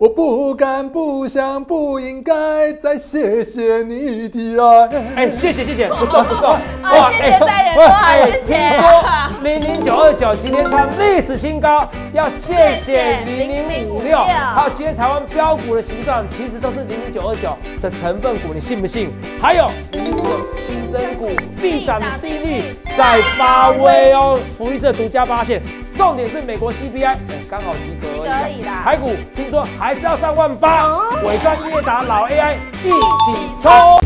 我不敢、不想、不应该再谢谢你的爱。哎，谢谢谢谢，不错不错，哇，谢谢三人多，谢谢。听说零零九二九今天创历史新高，要谢谢零零五六。还有今天台湾标股的形状其实都是零零九二九的成分股，你信不信？还有零零五六新增股必涨定律在发威哦，福利社独家发现。重点是美国 CPI，刚好及格而已。台股听说还是要上万八，伟创、业达、老 AI 一起冲。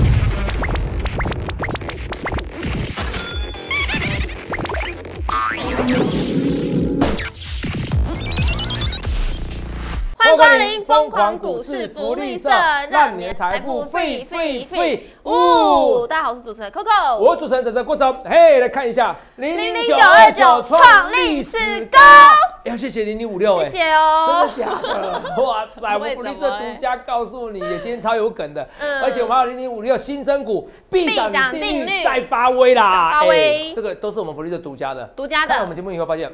欢迎光临疯狂股市福利社，让你的财富飞飞飞！呜，大家好，我是主持人 Coco，我主持人泽泽郭总，嘿，来看一下零零九二九创历史高，要谢谢零零五六，谢谢哦，真的假的？哇塞，我福利社独家告诉你，今天超有梗的，而且我们还有零零五六新增股必涨定律在发威啦，发威，这个都是我们福利社独家的，独家的。我们节目以后发现。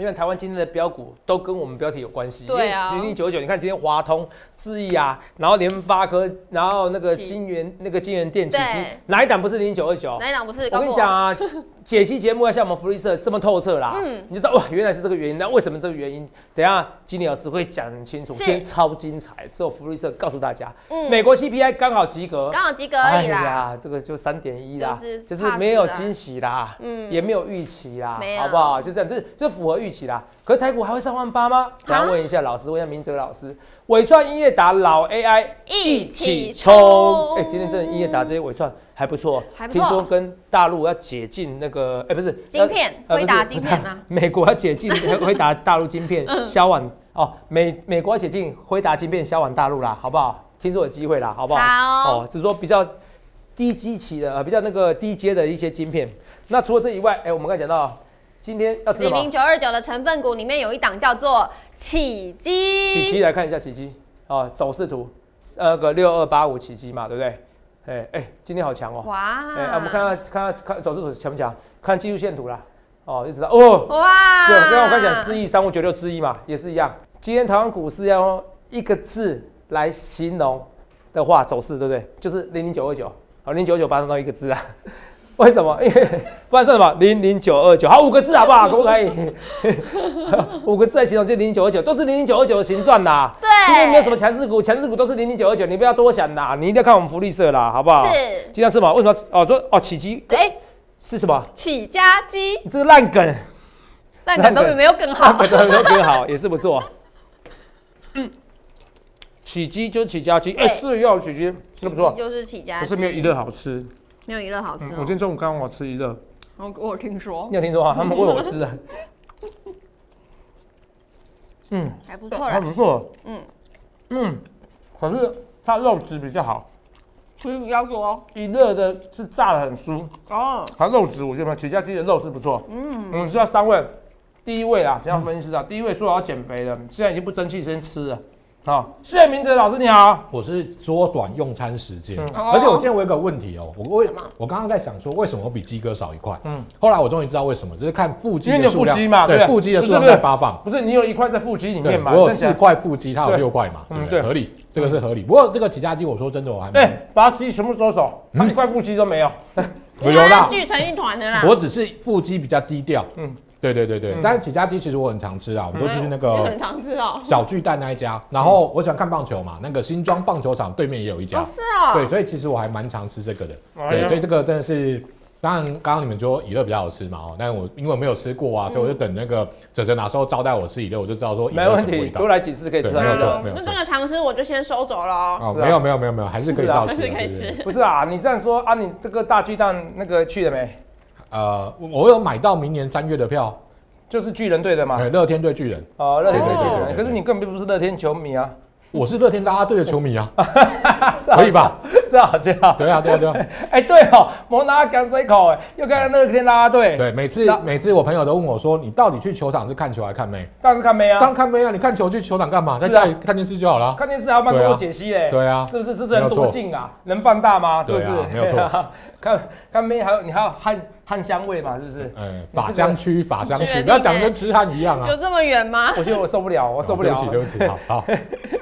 因为台湾今天的标股都跟我们标题有关系，对啊，零零九九，你看今天华通、智易啊，然后联发科，然后那个金源、那个金源电、起基，哪一档不是零零九二九？哪一档不是？我跟你讲啊，解析节目要像我们福利社这么透彻啦，嗯，你就知道哇，原来是这个原因。那为什么这个原因？等下金理老师会讲很清楚，今天超精彩，只有福利社告诉大家。嗯，美国 CPI 刚好及格，刚好及格而已啦。哎呀，这个就三点一啦，就是没有惊喜啦，嗯，也没有预期啦，好不好？就这样，这这符合预期啦。可台股还会上万八吗？等下问一下老师，问一下明哲老师。伟创音乐达老 AI 一起冲！哎，今天真的音乐达这些伟创还不错，还不错。听说跟大陆要解禁那个，哎，不是晶片，回答晶片 吗？美国要解禁回答大陆晶片销往哦，美美国要解禁回答晶片销往大陆啦，好不好？听说有机会啦，好不好？好哦，只是说比较低基期的，呃，比较那个低阶的一些晶片。那除了这以外，哎，我们刚才讲到。今天要吃零零九二九的成分股里面有一档叫做起基，起基来看一下起基啊，走势图，那个六二八五起基嘛，对不对？哎哎，今天好强哦！哇！哎，我们看看看看看走势图强不强？看技术线图啦，哦，就知道哦。哇！就刚刚我刚讲之一三五九六之一嘛，也是一样。今天台湾股市要用一个字来形容的话，走势对不对？就是零零九二九，好，零九九八成到一个字啊。为什么？因为不然算什么？零零九二九，好五个字好不好？可不可以？五个字来形容就零零九二九，都是零零九二九的形状啦。对，今天没有什么强势股，强势股都是零零九二九，你不要多想啦，你一定要看我们福利社啦，好不好？是。今天吃嘛？为什么？哦，说哦，起鸡。哎，是什么？起家鸡。这个烂梗，烂梗都比没有更好，没有更好 也是不错。嗯，起鸡就是起家鸡，哎，是要起鸡，那不错，就是起家，不是没有一乐好吃。没有一乐好吃。我今天中午刚我吃一乐。我我听说。你有听说啊？他们喂我吃的。嗯，还不错。还不错。嗯嗯，可是它肉质比较好。吃比较多。一乐的是炸的很酥。哦。它肉质我觉得起家鸡的肉是不错。嗯。我们，知道三位，第一位啊，先要分析师啊，第一位说要减肥的，现在已经不争气，先吃了。好，谢谢明哲老师，你好。我是缩短用餐时间，而且我今天我有个问题哦，我为我刚刚在想说，为什么我比鸡哥少一块？嗯，后来我终于知道为什么，就是看腹肌的腹肌嘛，对，腹肌的数量在发放。不是你有一块在腹肌里面嘛？我有四块腹肌，他有六块嘛？嗯，对，合理，这个是合理。不过这个体加肌，我说真的，我还对，把鸡全部收手，他一块腹肌都没有，有啦，聚成一团的啦。我只是腹肌比较低调，嗯。对对对对，但是起家鸡其实我很常吃啊，我们都去那个很常吃哦，小巨蛋那一家。然后我喜欢看棒球嘛，那个新庄棒球场对面也有一家，是啊，对，所以其实我还蛮常吃这个的。对，所以这个真的是，当然刚刚你们说以乐比较好吃嘛哦，但是我因为没有吃过啊，所以我就等那个哲哲哪时候招待我吃以乐，我就知道说没问题，多来几次可以吃到以乐。那这个常吃我就先收走了哦。没有没有没有没有，还是可以到吃，还是可以吃。不是啊，你这样说啊，你这个大巨蛋那个去了没？呃，我有买到明年三月的票。就是巨人队的嘛，乐天对巨人。哦，乐天对巨人，可是你根本不是乐天球迷啊。我是乐天拉拉队的球迷啊，可以吧？这好笑。对啊，对啊，对啊。哎，对哦，摩拿讲这口，哎，又看到乐天拉拉队。对，每次每次我朋友都问我说，你到底去球场是看球还是看妹？当然是看妹啊。当然看妹啊！你看球去球场干嘛？在家里看电视就好了。看电视还要慢多解析哎。对啊。是不是？是人多近啊？能放大吗？是不是？没有错。看看妹，还有你还要汗汗香味嘛？是不是？嗯，法香区，法香区，不要讲跟吃汉一样啊！有这么远吗？我觉得我受不了，我受不了。对不起，对不起，好好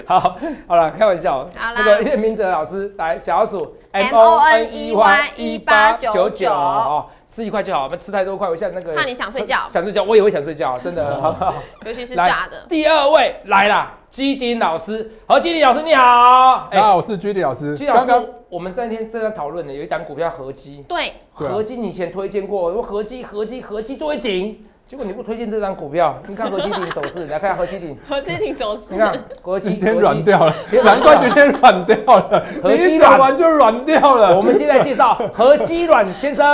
好，好了，开玩笑。那个叶明哲老师来，小鼠 M O N E Y 一八九九哦，吃一块就好，我们吃太多块，我现在那个怕你想睡觉，想睡觉，我也会想睡觉，真的，好不好？尤其是炸的。第二位来了。基丁老师，好，基丁老师你好，大家好，我是基丁老师。基丁老师，我们那天正在讨论的有一档股票合基，对，合基你以前推荐过，说合基合基合基作为顶。结果你不推荐这张股票，你看合基顶走势，来看下合基顶。合基顶走势，你看合基今天软掉了，难怪今天软掉了。合基软完就软掉了。我们接下来介绍 合基软先生，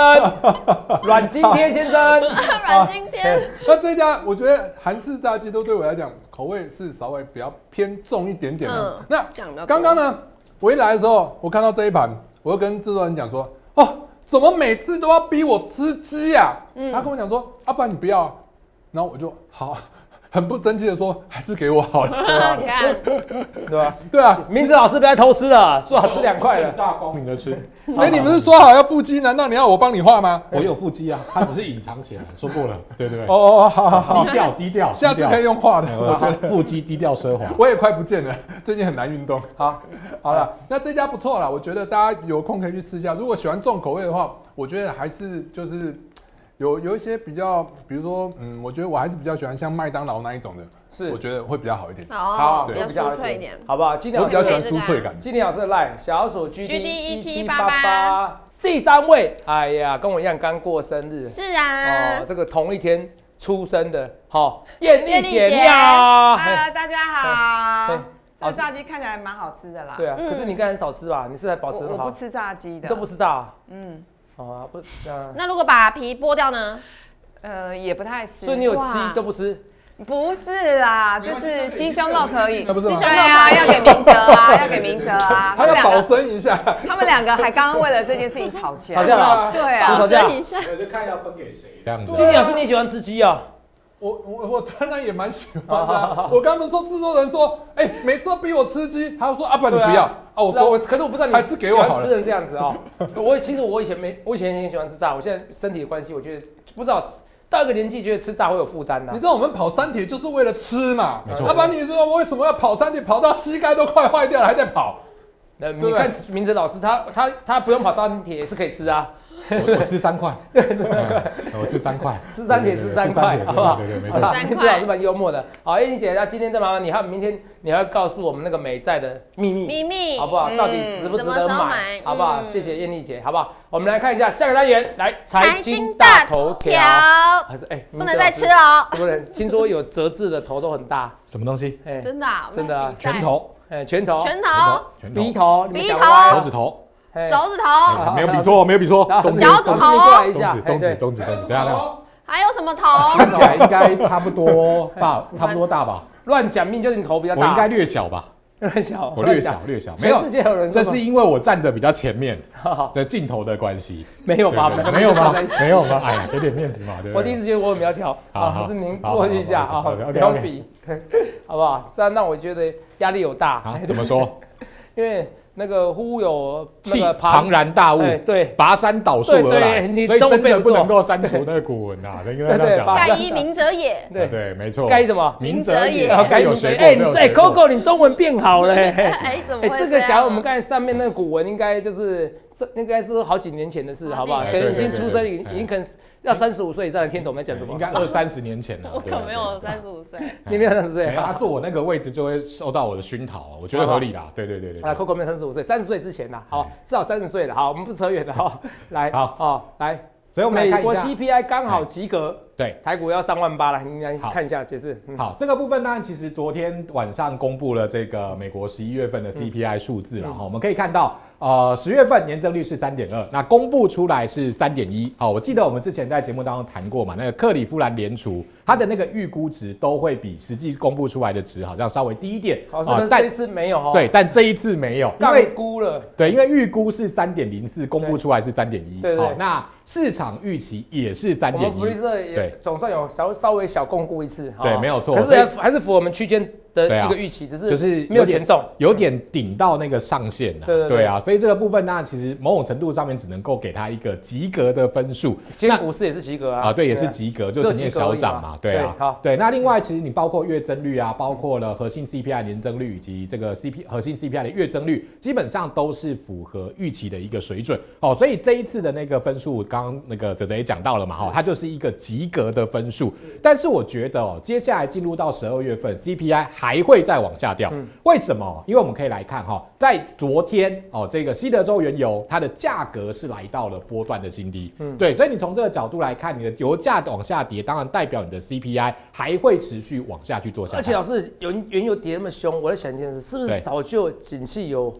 软今天先生，软今天。那这家我觉得韩式炸鸡都对我来讲口味是稍微比较偏重一点点的。那刚刚呢，我一来的时候，我看到这一盘，我就跟制作人讲说，哦。怎么每次都要逼我吃鸡呀？他跟我讲说：“阿爸，你不要。”然后我就好。很不争气的说，还是给我好了，对吧？对啊，明子老师不要偷吃了，说好吃两块了，大光明的吃。哎，你不是说好要腹肌？难道你要我帮你画吗？我有腹肌啊，他只是隐藏起来，说过了，对对对？哦哦，好好好，低调低调，下次可以用画的。我觉得腹肌低调奢华，我也快不见了，最近很难运动。好，好了，那这家不错了，我觉得大家有空可以去吃一下。如果喜欢重口味的话，我觉得还是就是。有有一些比较，比如说，嗯，我觉得我还是比较喜欢像麦当劳那一种的，是，我觉得会比较好一点。好，比较酥脆一点，好不好？今天我比较喜欢酥脆感。今天老师的 line 小鼠 G D 一七八八，第三位，哎呀，跟我一样刚过生日，是啊，哦，这个同一天出生的，好，艳丽姐。你好，啊，大家好，这炸鸡看起来蛮好吃的啦，对啊，可是你刚才很少吃吧？你是在保持我不吃炸鸡的，都不吃炸，嗯。哦，不，那如果把皮剥掉呢？呃，也不太吃。所以你有鸡都不吃？不是啦，就是鸡胸肉可以。那不是鸡胸肉啊，要给明哲啊，要给明哲啊。他要保身一下。他们两个还刚刚为了这件事情吵架。吵架了？对啊，吵架一下。我就看要分给谁这样子。金老师，你喜欢吃鸡啊？我我我当然也蛮喜欢的。我刚刚说制作人说，哎，每次都逼我吃鸡，他说阿爸你不要。哦，我说我，可是我不知道你还是给我吃成这样子啊。我其实我以前没，我以前很喜欢吃炸，我现在身体的关系，我觉得不知道到一个年纪觉得吃炸会有负担的。你知道我们跑三铁就是为了吃嘛？要不然你说我为什么要跑三铁，跑到膝盖都快坏掉了还在跑？那你看明哲老师，他他他不用跑三铁也是可以吃啊。我吃三块，我吃三块，吃三点吃三块，好不好？对对没错。明哲老师蛮幽默的。好，燕妮姐，那今天再麻烦你，还有明天你要告诉我们那个美债的秘密，秘密，好不好？到底值不值得买？好不好？谢谢燕妮姐，好不好？我们来看一下下个单元，来财经大头条，还是哎，不能再吃哦，不能。听说有折字的头都很大，什么东西？哎，真的，真的，拳头，哎，拳头，拳头，鼻头，鼻头，手指头。手指头没有比错，没有比错。脚趾头，中指，中指，中指，中指。等下，等下。还有什么头？看起来应该差不多大，差不多大吧？乱讲命就是你头比较大。我应该略小吧？略小，我略小，略小。没有，这是因为我站的比较前面的镜头的关系。没有吧？没有吗？没有吗？哎呀，给点面子嘛，对我第一次觉得我很苗条啊，是您过去一下啊，不要比，好不好？这样让我觉得压力有大。怎么说？因为。那个忽有气庞然大物，对，拔山倒树而来，所以真的不能够删除那个古文啊，应该这样讲。盖一明哲也，对对，没错。该什么？明哲也，该有谁？哎哎，Coco，你中文变好了。哎，怎么？哎，这个假如我们刚才上面那个古文，应该就是这应该是好几年前的事，好不好？可能已经出生，已已经可能。要三十五岁以上的听懂没讲什么？应该二三十年前了。我可没有三十五岁。你没有三十岁？他坐我那个位置就会受到我的熏陶，我觉得合理啦。对对对对。啊，Coco 没有三十五岁，三十岁之前啦，好，至少三十岁了。好，我们不扯远了哈。来，好，好，来。所以我们美国 CPI 刚好及格。对，台股要三万八了，你来看一下解释。好，这个部分当然其实昨天晚上公布了这个美国十一月份的 CPI 数字了哈，我们可以看到。呃，十月份年增率是三点二，那公布出来是三点一。好，我记得我们之前在节目当中谈过嘛，那个克里夫兰联储它的那个预估值都会比实际公布出来的值好像稍微低一点。好，但这一次没有哦。对，但这一次没有，因为估了。对，因为预估是三点零四，公布出来是三点一。对对。那市场预期也是三点一。福利社也总算有稍稍微小公估一次。对，没有错。可是还是符合我们区间。的一个预期，只是就是没有权重，有点顶到那个上限了。对对啊，所以这个部分那其实某种程度上面只能够给他一个及格的分数。今天股市也是及格啊。啊，对，也是及格，就呈现小涨嘛。对啊，好，对。那另外其实你包括月增率啊，包括了核心 CPI 年增率以及这个 CP 核心 CPI 的月增率，基本上都是符合预期的一个水准。哦，所以这一次的那个分数，刚刚那个泽泽也讲到了嘛，哈，它就是一个及格的分数。但是我觉得哦，接下来进入到十二月份，CPI 还会再往下。下掉，为什么？因为我们可以来看哈，在昨天哦，这个西德州原油它的价格是来到了波段的新低，嗯，对，所以你从这个角度来看，你的油价往下跌，当然代表你的 CPI 还会持续往下去做下。而且老师，原原油跌那么凶，我在想一件事，是不是早就景气有？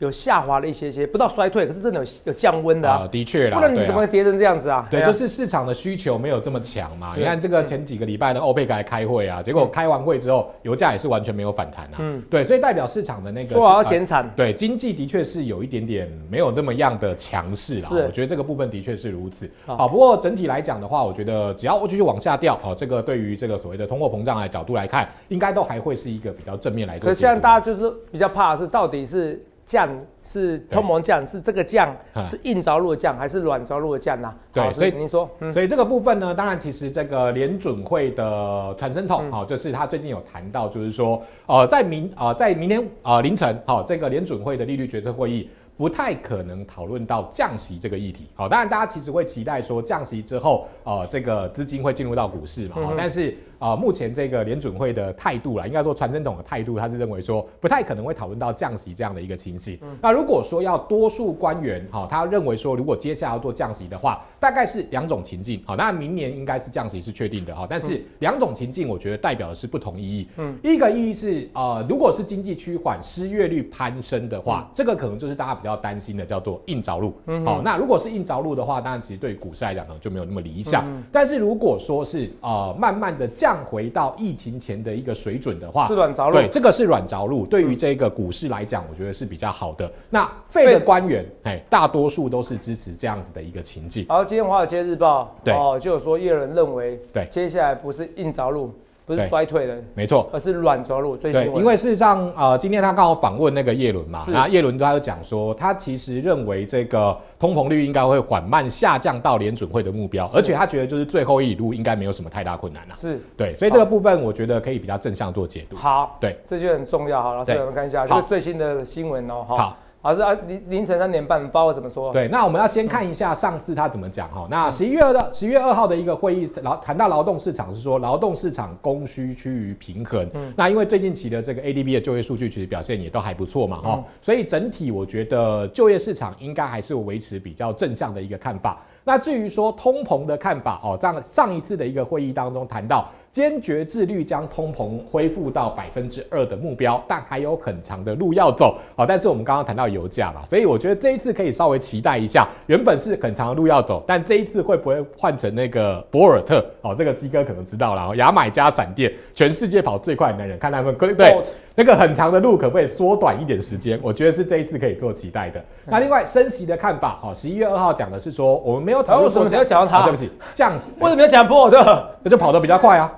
有下滑了一些些，不到衰退，可是真的有有降温的啊，的确啦，不然你怎么跌成这样子啊？对，就是市场的需求没有这么强嘛。你看这个前几个礼拜的欧佩克还开会啊，结果开完会之后，油价也是完全没有反弹啊。嗯，对，所以代表市场的那个说要减产，对，经济的确是有一点点没有那么样的强势啦。是，我觉得这个部分的确是如此。好，不过整体来讲的话，我觉得只要我继续往下掉，哦，这个对于这个所谓的通货膨胀的角度来看，应该都还会是一个比较正面来的。可现在大家就是比较怕的是，到底是。降是通膨降，是这个降是硬着陆的降，还是软着陆的降呢？对，所以您说，所以这个部分呢，当然其实这个联准会的传声筒，好，就是他最近有谈到，就是说，呃，在明呃在明天呃凌晨，好，这个联准会的利率决策会议。不太可能讨论到降息这个议题，好，当然大家其实会期待说降息之后，呃，这个资金会进入到股市嘛，但是啊，目前这个联准会的态度啦，应该说传声筒的态度，他是认为说不太可能会讨论到降息这样的一个情形。那如果说要多数官员，哈，他认为说如果接下来要做降息的话，大概是两种情境，好，那明年应该是降息是确定的哈，但是两种情境，我觉得代表的是不同意义。嗯，一个意义是呃，如果是经济趋缓、失业率攀升的话，这个可能就是大家比较。要担心的叫做硬着陆，好，那如果是硬着陆的话，当然其实对股市来讲呢就没有那么理想。但是如果说是呃慢慢的降回到疫情前的一个水准的话，是软着陆，对，这个是软着陆，对于这个股市来讲，我觉得是比较好的。那费的官员，哎，大多数都是支持这样子的一个情境。好，今天华尔街日报对哦就有说，叶伦认为对，接下来不是硬着陆。不是衰退的，没错，而是软着陆。最对，因为事实上，呃，今天他刚好访问那个叶伦嘛，那叶伦他就讲说，他其实认为这个通膨率应该会缓慢下降到联准会的目标，而且他觉得就是最后一里路应该没有什么太大困难了。是对，所以这个部分我觉得可以比较正向做解读。好，对，这就很重要。好，老师我们看一下，就是最新的新闻哦。好。好是啊，凌凌晨三点半，包括怎么说？对，那我们要先看一下上次他怎么讲哈。那十一月二的十一月二号的一个会议，劳谈到劳动市场是说，劳动市场供需趋于平衡。嗯，那因为最近期的这个 ADP 的就业数据其实表现也都还不错嘛哈，所以整体我觉得就业市场应该还是维持比较正向的一个看法。那至于说通膨的看法哦，在上一次的一个会议当中谈到。坚决自律将通膨恢复到百分之二的目标，但还有很长的路要走。好，但是我们刚刚谈到油价嘛，所以我觉得这一次可以稍微期待一下。原本是很长的路要走，但这一次会不会换成那个博尔特？哦，这个鸡哥可能知道了。牙买加闪电，全世界跑最快的男人，看他们对对那个很长的路可不可以缩短一点时间？我觉得是这一次可以做期待的。那另外升息的看法，哦，十一月二号讲的是说我们没有讨论过，要讲他，对不起，降息为什么要讲博尔特？那就跑得比较快啊。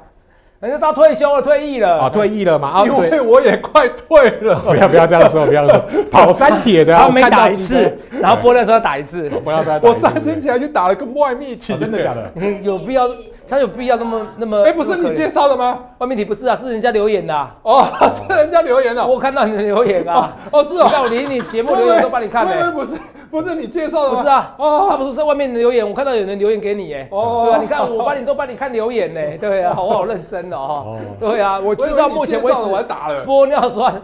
人家到退休了，退役了啊，退役了嘛？啊，因为我也快退了。不要不要这样说，不要说 跑三铁的，他每打一次，然后播的时候打一次。不要再，我三星起来去打了个外密体，真的假的？有必要？他有必要那么那么？哎，不是你介绍的吗？外面体不是啊，是人家留言的。哦，是人家留言的。我看到你的留言啊。哦，是哦。我连你节目留言都帮你看的。不是，不是你介绍的。不是啊。哦。他不是在外面留言，我看到有人留言给你，哎。哦。对啊，你看我帮你都帮你看留言呢。对啊，我好认真哦。哦。对啊，我知道目前为止我打了玻尿酸。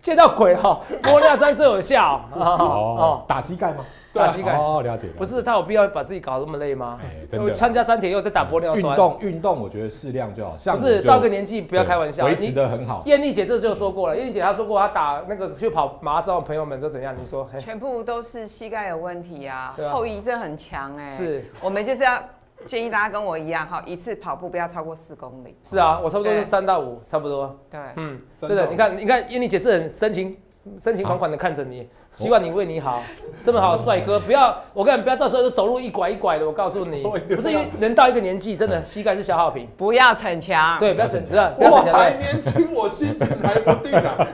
见到鬼哈，玻尿酸最有效哦，打膝盖吗？打膝盖哦，了解。不是他有必要把自己搞那么累吗？哎，真的。参加三铁又在打玻尿酸。运动运动，我觉得适量就好。不是到个年纪不要开玩笑。维持的很好。艳丽姐这就说过了，艳丽姐她说过，她打那个去跑马拉松的朋友们都怎样？你说？全部都是膝盖有问题啊，后遗症很强哎。是。我们就是要建议大家跟我一样哈，一次跑步不要超过四公里。是啊，我差不多是三到五，差不多。对。嗯，真的，你看，你看，艳丽姐是很深情。深情款款的看着你，希望你为你好，这么好的帅哥，不要我跟你不要到时候就走路一拐一拐的。我告诉你，不是因为人到一个年纪，真的膝盖是消耗品，不要逞强。对，不要逞强。我还年轻，我心情还不定啊。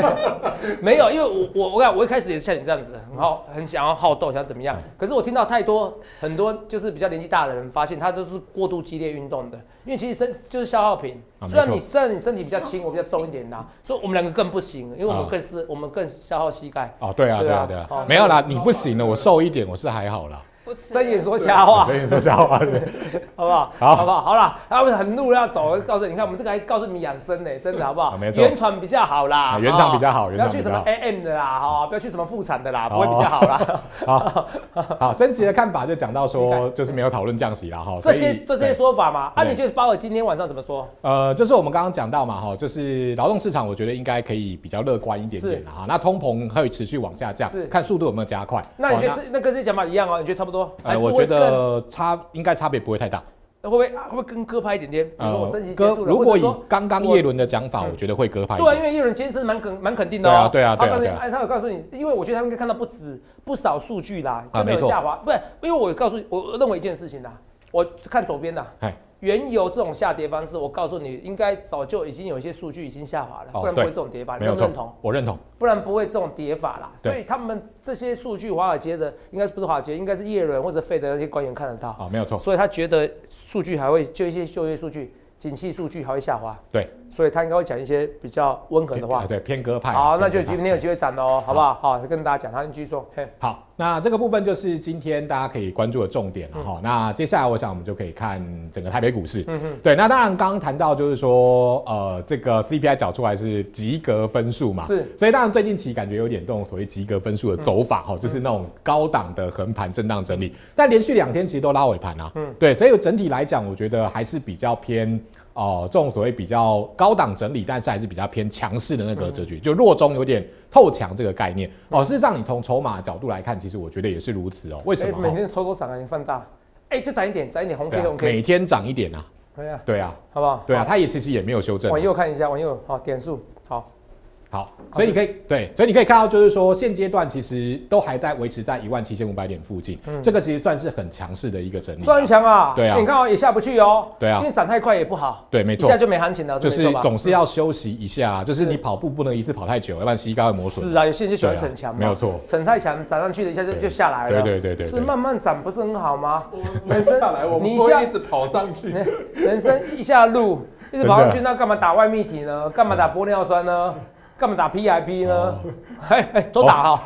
没有，因为我我我看我一开始也是像你这样子，很好，很想要好斗，想怎么样。可是我听到太多很多就是比较年纪大的人发现，他都是过度激烈运动的，因为其实身就是消耗品。虽然你虽然你身体比较轻，我比较重一点啦，所以我们两个更不行，因为我们更是我们更消耗膝盖。哦，对啊，对啊，对啊，没有啦，你不行了，我瘦一点，我是还好啦。睁眼说瞎话，睁眼说瞎话，好不好？好，好不好？好了，他们很怒要走，告诉你看，我们这个还告诉你们养生呢，真的好不好？没错原厂比较好啦，原厂比较好，不要去什么 AM 的啦，哈，不要去什么妇产的啦，不会比较好啦。好，好，升息的看法就讲到说，就是没有讨论降息了哈。这些这些说法嘛，啊，你觉得鲍尔今天晚上怎么说？呃，就是我们刚刚讲到嘛，哈，就是劳动市场，我觉得应该可以比较乐观一点点哈。那通膨会持续往下降，是看速度有没有加快。那你觉得这那跟这讲法一样哦？你觉得差不多？哎，我觉得。呃，差应该差别不会太大，会不会会不会更割派一点点？呃，鸽如果以刚刚叶伦的讲法，我觉得会割派。对啊，因为叶伦今天真的蛮肯蛮肯定的哦。对啊，对啊，对啊。哎，他有告诉你，因为我觉得他们可以看到不止不少数据啦，真的有下滑。不是，因为我告诉你我认为一件事情啦，我看左边的。原油这种下跌方式，我告诉你，应该早就已经有一些数据已经下滑了，不然不会这种跌法。你认不认同？我认同，不然不会这种跌法啦。所以他们这些数据，华尔街的应该不是华尔街，应该是叶伦或者费的那些官员看得到。啊，没有错。所以他觉得数据还会就一些就业数据、景气数据还会下滑。对。所以他应该会讲一些比较温和的话，对偏鸽派。好，那就今天有机会涨喽，好不好？好，跟大家讲，他继续说。好，那这个部分就是今天大家可以关注的重点了哈。那接下来我想我们就可以看整个台北股市。嗯嗯。对，那当然刚刚谈到就是说，呃，这个 CPI 找出来是及格分数嘛。是。所以当然最近期感觉有点这种所谓及格分数的走法哈，就是那种高档的横盘震荡整理，但连续两天其实都拉尾盘啊。嗯。对，所以整体来讲，我觉得还是比较偏。哦，这种所谓比较高档整理，但是还是比较偏强势的那个格局，就弱中有点透强这个概念。哦，事实上你从筹码角度来看，其实我觉得也是如此哦。为什么？每天抽抽涨啊，你放大，哎，就涨一点，涨一点，红 K 红 K，每天涨一点啊。对啊，对啊，好不好？对啊，它也其实也没有修正。往右看一下，往右，好，点数，好。所以你可以对，所以你可以看到，就是说现阶段其实都还在维持在一万七千五百点附近，嗯，这个其实算是很强势的一个整理，算强啊，对啊，你看哦，也下不去哦，对啊，因为涨太快也不好，对，没错，一下就没行情了，就是总是要休息一下，就是你跑步不能一次跑太久，要不然膝盖会磨损。是啊，有些人就喜欢逞强，没有错，逞太强，涨上去了一下就就下来了，对对对对，是慢慢涨不是很好吗？没下来，我们一下一直跑上去，人生一下路一直跑上去，那干嘛打外泌体呢？干嘛打玻尿酸呢？干嘛打 PIP 呢？哎哎，都打 哈！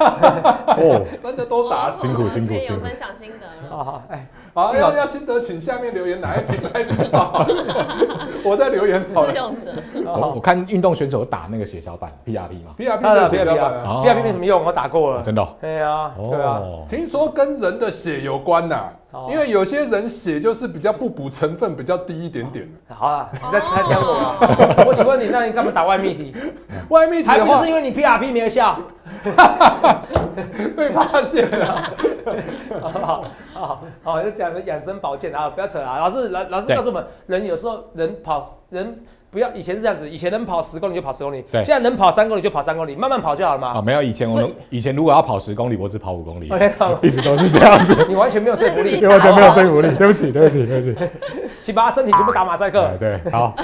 哦，真的都打，辛苦辛苦辛苦。分享心得了。好好哎，好要要心得，请下面留言哪一瓶来比较好。我在留言。使用者。我我看运动选手打那个血小板 PRP 嘛，PRP 的血小板，PRP 没什么用，我打过了。真的？对啊，对啊。听说跟人的血有关呐。因为有些人血就是比较不补成分比较低一点点。好了，你在在讲我。我请问你，那你干嘛打外泌体？外泌体还不是因为你 PRP 没有效？被发现了。好好好，就讲养生保健啊，不要扯啊。老师老老师告诉我们，人有时候人跑人。不要，以前是这样子，以前能跑十公里就跑十公里，对，现在能跑三公里就跑三公里，慢慢跑就好了嘛。啊，没有以前我能，以前如果要跑十公里，我只跑五公里，一直都是这样子。你完全没有说服力，完全没有说服力，对不起，对不起，对不起。请把身体全部打马赛克。对，好。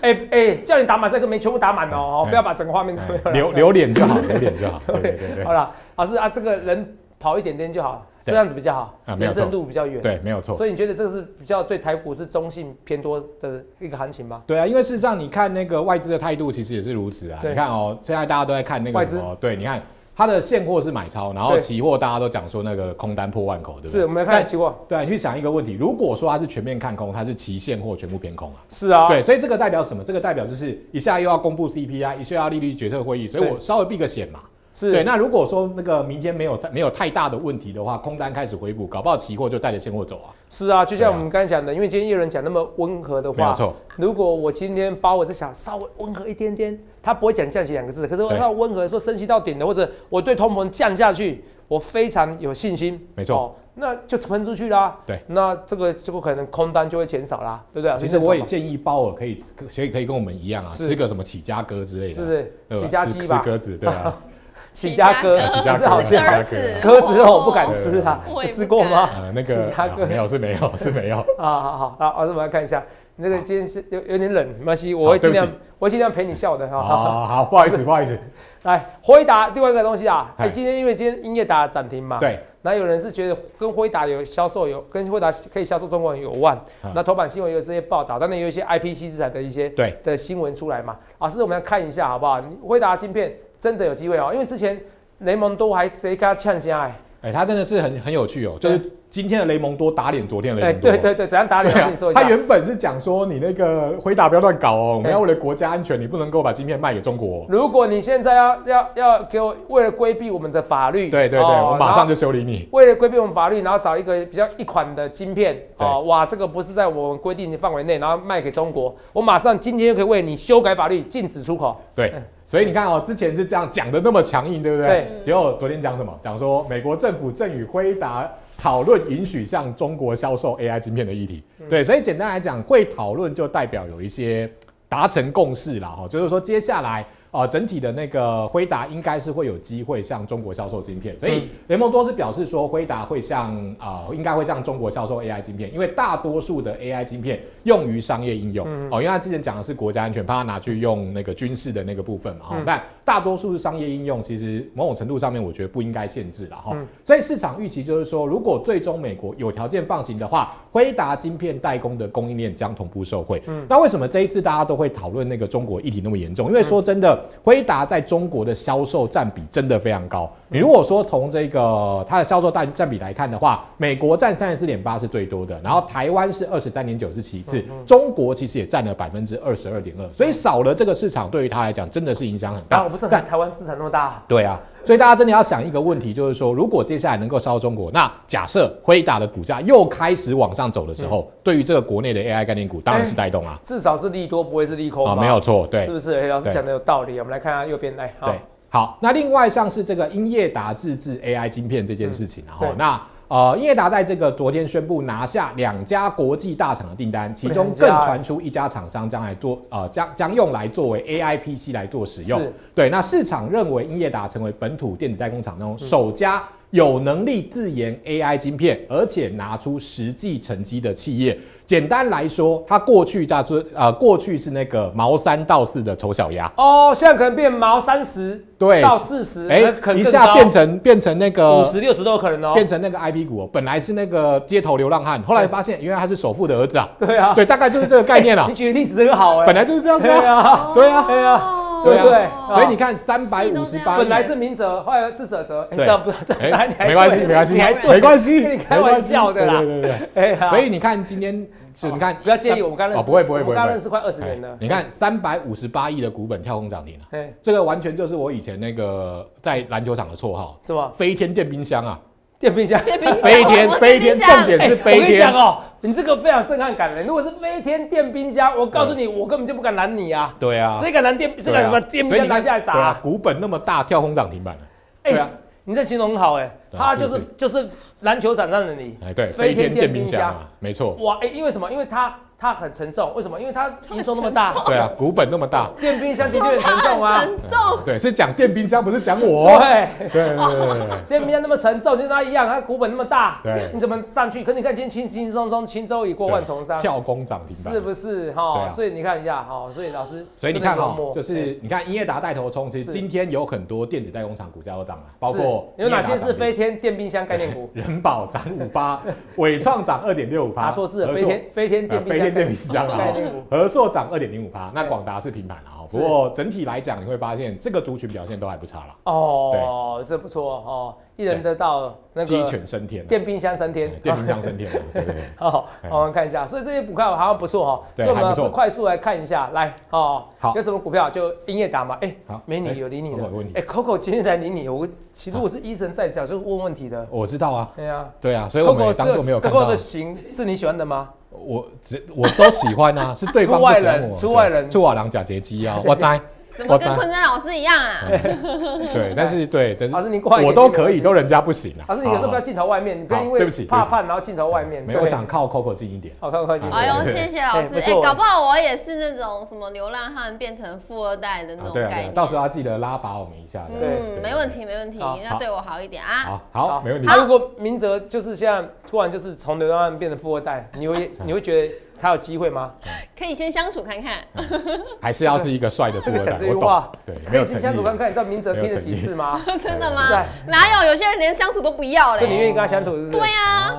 哎哎，叫你打马赛克没全部打满哦，不要把整个画面都留留脸就好，留脸就好。对对对。好了，老师啊，这个人跑一点点就好。这样子比较好，延伸度比较远，对，没有错。所以你觉得这个是比较对台股是中性偏多的一个行情吗？对啊，因为事实上你看那个外资的态度其实也是如此啊。你看哦，现在大家都在看那个什么，对，你看它的现货是买超，然后期货大家都讲说那个空单破万口，对不对？是，我们来看期货。对啊，你去想一个问题，如果说它是全面看空，它是期现货全部偏空啊。是啊。对，所以这个代表什么？这个代表就是一下又要公布 CPI，一下要利率决策会议，所以我稍微避个险嘛。是对，那如果说那个明天没有没有太大的问题的话，空单开始回补，搞不好期货就带着现货走啊。是啊，就像我们刚才讲的，因为今天叶人讲那么温和的话，没错。如果我今天把我这想稍微温和一点点，他不会讲降息两个字，可是他温和说升息到顶了，或者我对通膨降下去，我非常有信心，没错，那就喷出去啦。对，那这个这个可能空单就会减少啦，对不对？其实我也建议鲍尔可以，所以可以跟我们一样啊，吃个什么起家鸽之类的，是不是？起家鸡吧，鸽子，对吧？起家哥，起家哥，起家哥，鸽子肉我不敢吃啊，吃过吗？呃，那个起家哥没有，是没有，是没有。啊，好好好，我们来看一下，那个今天是有有点冷，没关系，我会尽量，我会尽量陪你笑的哈。好好，不好意思，不好意思。来回答另外一个东西啊，哎，今天因为今天音乐达涨停嘛，对。那有人是觉得跟辉达有销售有跟辉达可以销售中国人有万，那头版新闻有这些报道，当然有一些 IPC 资产的一些对的新闻出来嘛。老师，我们要看一下好不好？辉达晶片真的有机会哦，因为之前。雷蒙多还谁跟他呛下哎？哎，他真的是很很有趣哦，就是今天的雷蒙多打脸昨天的雷蒙多。对对对，怎样打脸？跟你说一下。他原本是讲说你那个回答不要乱搞哦，我们要为了国家安全，你不能够把晶片卖给中国。如果你现在要要要给我为了规避我们的法律，对对对，我马上就修理你。为了规避我们法律，然后找一个比较一款的晶片哦，哇，这个不是在我们规定的范围内，然后卖给中国，我马上今天就可以为你修改法律，禁止出口。对。所以你看哦，之前是这样讲的那么强硬，对不对？对。结果昨天讲什么？讲说美国政府正与辉达讨论允许向中国销售 AI 晶片的议题。对，所以简单来讲，会讨论就代表有一些达成共识了哈，就是说接下来。啊，整体的那个辉达应该是会有机会向中国销售晶片，所以雷蒙多是表示说辉达会向啊，应该会向中国销售 AI 晶片，因为大多数的 AI 晶片用于商业应用哦，因为他之前讲的是国家安全，怕他拿去用那个军事的那个部分嘛，哦，但大多数是商业应用，其实某种程度上面我觉得不应该限制了哈，所以市场预期就是说，如果最终美国有条件放行的话，辉达晶片代工的供应链将同步受惠。那为什么这一次大家都会讨论那个中国议题那么严重？因为说真的。辉达在中国的销售占比真的非常高。你如果说从这个它的销售占占比来看的话，美国占三十四点八是最多的，然后台湾是二十三点九是其次，中国其实也占了百分之二十二点二，所以少了这个市场对于它来讲真的是影响很大。我不是看台湾资产那么大。对啊，所以大家真的要想一个问题，就是说如果接下来能够烧中国，那假设辉达的股价又开始往上走的时候，对于这个国内的 AI 概念股当然是带动啊，至少是利多，不会是利空啊，没有错，对，是不是？老师讲的有道理，我们来看下右边来，对。好，那另外像是这个英业达自制 AI 晶片这件事情，然后那呃，英业达在这个昨天宣布拿下两家国际大厂的订单，其中更传出一家厂商将来做呃将将用来作为 AI PC 来做使用。对，那市场认为英业达成为本土电子代工厂中首家。有能力自研 AI 晶片，而且拿出实际成绩的企业，简单来说，它过去叫做呃，过去是那个毛三到四的丑小鸭。哦，现在可能变毛三十对到四十，哎，一下变成变成那个五十六十都有可能哦，变成那个 IP 股，本来是那个街头流浪汉，后来发现原来他是首富的儿子啊，对啊，对，大概就是这个概念了。你举的例子真好哎，本来就是这样子啊，对啊，对啊。对不对？所以你看，三百五十八，本来是明哲，后来智者哲。哎，这样不这样，没关系，没关系，你还没关系，跟 你开玩笑的啦。对对对，哎，所以你看今天，是你看，不要介意，我们刚认识，不会不会不会，刚认识快二十年了。你看三百五十八亿的股本跳空涨停了，哎，这个完全就是我以前那个在篮球场的绰号，是吗？飞天电冰箱啊。电冰箱，飞天，飞天，重点是飞天。我跟你讲哦，你这个非常震撼感人。如果是飞天电冰箱，我告诉你，我根本就不敢拦你啊。对啊，谁敢拦电？谁敢把电冰箱拿下来砸？股本那么大，跳空涨停板了。对啊，你这形容很好哎，他就是就是篮球场上的你。哎，对，飞天电冰箱，没错。哇，哎，因为什么？因为他。它很沉重，为什么？因为它营收那么大，对啊，股本那么大，电冰箱的确很沉重啊，沉重，对，是讲电冰箱，不是讲我，对。对对，电冰箱那么沉重，就跟它一样，它股本那么大，对，你怎么上去？可你看今天轻轻松松，轻舟已过万重山，跳空涨停板，是不是？哈？所以你看一下哈，所以老师，所以你看哈，就是你看英业达带头冲，其实今天有很多电子代工厂股价都涨了，包括有哪些是飞天电冰箱概念股？人保涨五八，伟创涨二点六五八，打错字了，飞天飞天电冰箱。念电冰箱啊，和硕涨二点零五趴，那广达是平盘啊。不过整体来讲，你会发现这个族群表现都还不差了。哦，这不错哦，一人得到那个鸡犬升天，电冰箱升天，电冰箱升天，对对对。好，我们看一下，所以这些股票好像不错哈。对，所以我们是快速来看一下，来哦，好，有什么股票就音乐打嘛？哎，好，美女有理你的问题。哎，Coco 今天才理你，我其实我是医生在讲，就是问问题的。我知道啊，对啊，对啊，所以我们当做没有看到。Coco 的型是你喜欢的吗？我只我都喜欢啊，是对方不喜欢我。出外人，出瓦郎假杰基啊，我在。怎么跟坤真老师一样啊？对，但是对，但是你我都可以，都人家不行啊。老师，你有时候不要镜头外面，你不要因为怕判，然后镜头外面。没有我想靠 Coco 近一点。好，Coco 近。哎呦，谢谢老师。哎，搞不好我也是那种什么流浪汉变成富二代的那种概念。到时候要记得拉拔我们一下。嗯，没问题，没问题，要对我好一点啊。好，好，没问题。他如果明哲就是现在突然就是从流浪汉变成富二代，你会你会觉得？他有机会吗？可以先相处看看，还是要是一个帅的？这个讲这句话，对，可以先相处看看。你知道明哲听了几次吗？真的吗？哪有？有些人连相处都不要嘞。就你愿意跟他相处，是？对呀，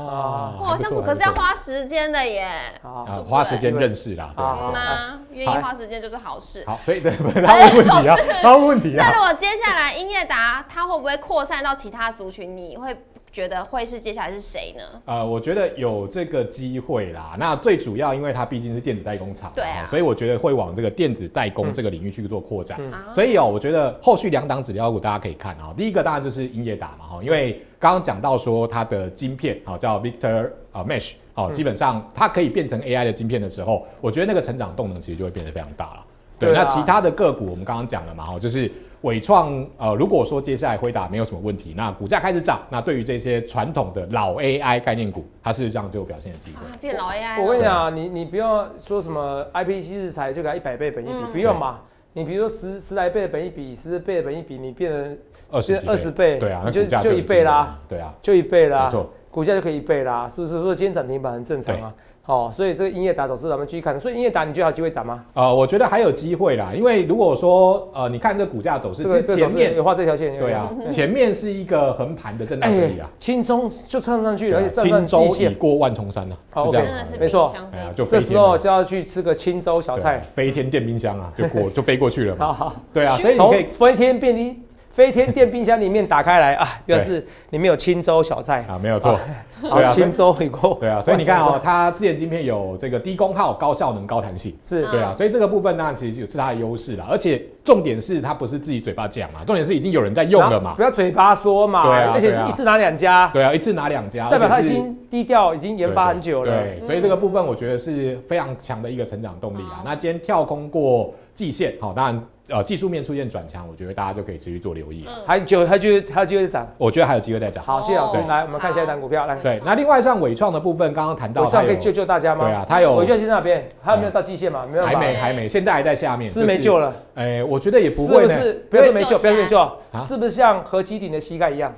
哇，相处可是要花时间的耶。啊，花时间认识啦。对吗？愿意花时间就是好事。好，所以对，他问问题啊，他问问题啊。那如果接下来音乐达，他会不会扩散到其他族群？你会？觉得会是接下来是谁呢？呃，我觉得有这个机会啦。那最主要，因为它毕竟是电子代工厂，对啊，所以我觉得会往这个电子代工这个领域去做扩展。所以哦，我觉得后续两档指标股大家可以看啊。第一个当然就是英业达嘛，哈，因为刚刚讲到说它的晶片啊叫 Victor 啊 Mesh 哦，基本上它可以变成 AI 的晶片的时候，我觉得那个成长动能其实就会变得非常大了。对，那其他的个股我们刚刚讲了嘛，哈，就是。伟创呃，如果说接下来回答没有什么问题，那股价开始涨，那对于这些传统的老 AI 概念股，它是这样就有表现的机会。变老 AI。我跟你讲，你你不要说什么 IPC 日材就给它一百倍本益比，不用嘛。你比如说十十来倍的本益比，十倍的本益比，你变成二十二十倍，对啊，你就就一倍啦。对啊，就一倍啦。没错，股价就可以一倍啦，是不是？所以今天涨停板很正常啊。哦，所以这个音乐打走势咱们继续看。所以音乐打你觉得有机会涨吗？呃，我觉得还有机会啦，因为如果说呃，你看这股价走势，其实前面有画这条线，对啊，前面是一个横盘的震荡整理啊，轻松就唱上去，而且轻舟已过万重山了，是这样，没错，哎呀，就这时候就要去吃个青州小菜，飞天电冰箱啊，就过 就飞过去了嘛，对啊，所以从飞天便利。飞天电冰箱里面打开来啊，原来是里面有青州小菜。啊，没有错，对啊，青州一过，对啊，所以你看哦，它之前晶片有这个低功耗、高效能、高弹性，是。对啊，所以这个部分呢，其实是它的优势啦，而且重点是它不是自己嘴巴讲嘛，重点是已经有人在用了嘛，不要嘴巴说嘛，对啊，而且是一次拿两家，对啊，一次拿两家，代表它已经低调，已经研发很久了，对，所以这个部分我觉得是非常强的一个成长动力啊。那今天跳空过季线，好，当然。呃，技术面出现转强，我觉得大家就可以持续做留意。还有，还有，还有机会涨？我觉得还有机会再涨。好，谢谢老师。来，我们看下一单股票。来，对，那另外像伟创的部分，刚刚谈到，伟创可以救救大家吗？对啊，它有。伟创在那边，还有没有到季线嘛？没有。还没，还没，现在还在下面。是没救了。哎，我觉得也不会。是不是？不要说没救，不要说没救，是不是像何基鼎的膝盖一样？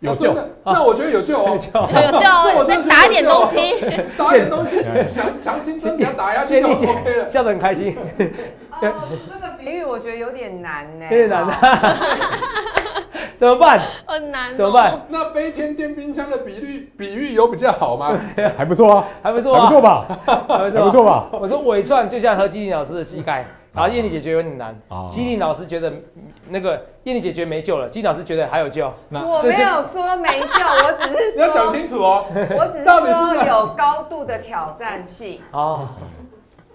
有救，那我觉得有救哦，有救，有救，再打一点东西，打点东西，强强心针，你要打下去就 OK 了，笑得很开心。哦，这个比喻我觉得有点难呢，有点难啊，怎么办？很难，怎么办？那飞天电冰箱的比喻比喻有比较好吗？还不错啊，还不错，还不错吧？还不错吧？我说尾钻就像何基林老师的膝盖。然后艳丽姐觉得有点难，基地老师觉得那个艳丽姐觉得没救了，基地老师觉得还有救。我没有说没救，我只是说 要讲清楚哦。我只是说有高度的挑战性。哦，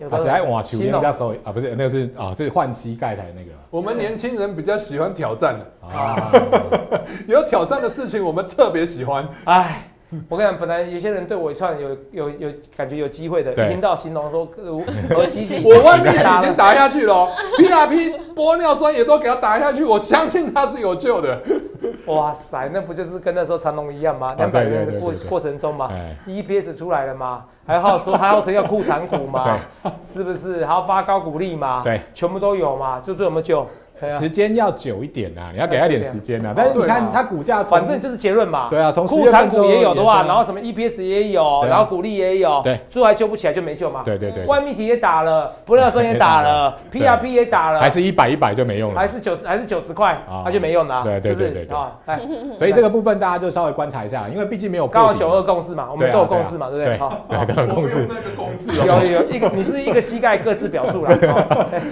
而且还哇球那时候啊，不是那个是啊，这是换膝盖台那个。我们年轻人比较喜欢挑战的啊，有挑战的事情我们特别喜欢。哎。我跟你讲，本来有些人对尾串有有有感觉有机会的，听到形容说 我外面已经打下去了，P R P 玻尿酸也都给他打下去，我相信他是有救的。哇塞，那不就是跟那时候长隆一样吗？两百元的过过程中嘛，E P S 出来了吗？还要说还要成要库产股吗？是不是？还要发高股利吗？对，全部都有嘛？就最有没有救？时间要久一点呐，你要给他点时间呐。但是你看它股价，反正就是结论嘛。对啊，从库存股也有的话，然后什么 EPS 也有，然后股利也有，对，最后还救不起来就没救嘛。对对对，外密体也打了，不料酸也打了，PRP 也打了，还是一百一百就没用了，还是九十还是九十块，它就没用了。对对对对啊，哎，所以这个部分大家就稍微观察一下，因为毕竟没有刚好九二共识嘛，我们都有共识嘛，对不对？好，对，共识。有有一个，你是一个膝盖各自表述了，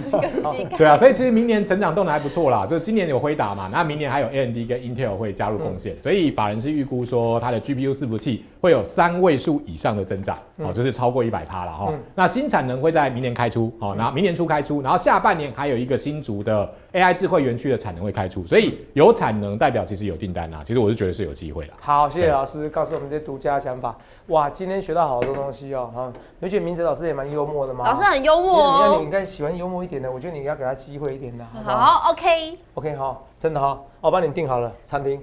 一个膝盖。对啊，所以其实明年成长动的还不错啦，就是今年有辉达嘛，那明年还有 AMD 跟 Intel 会加入贡献，所以法人是预估说它的 GPU 伺服器会有三位数以上的增长，哦，就是超过一百趴了哈。那新产能会在明年开出，好，然后明年初开出，然后下半年还有一个新竹的 AI 智慧园区的产能会开出，所以有产能代表其实有订单啊，其实我是觉得是有机会的。好，谢谢老师告诉我们这独家想法。哇，今天学到好多东西哦，哈，你觉得明哲老师也蛮幽默的吗？老师很幽默哦，你应该喜欢幽默一点的，我觉得你要给他机会一点的。好，OK，OK，好，真的哈，我帮你订好了餐厅。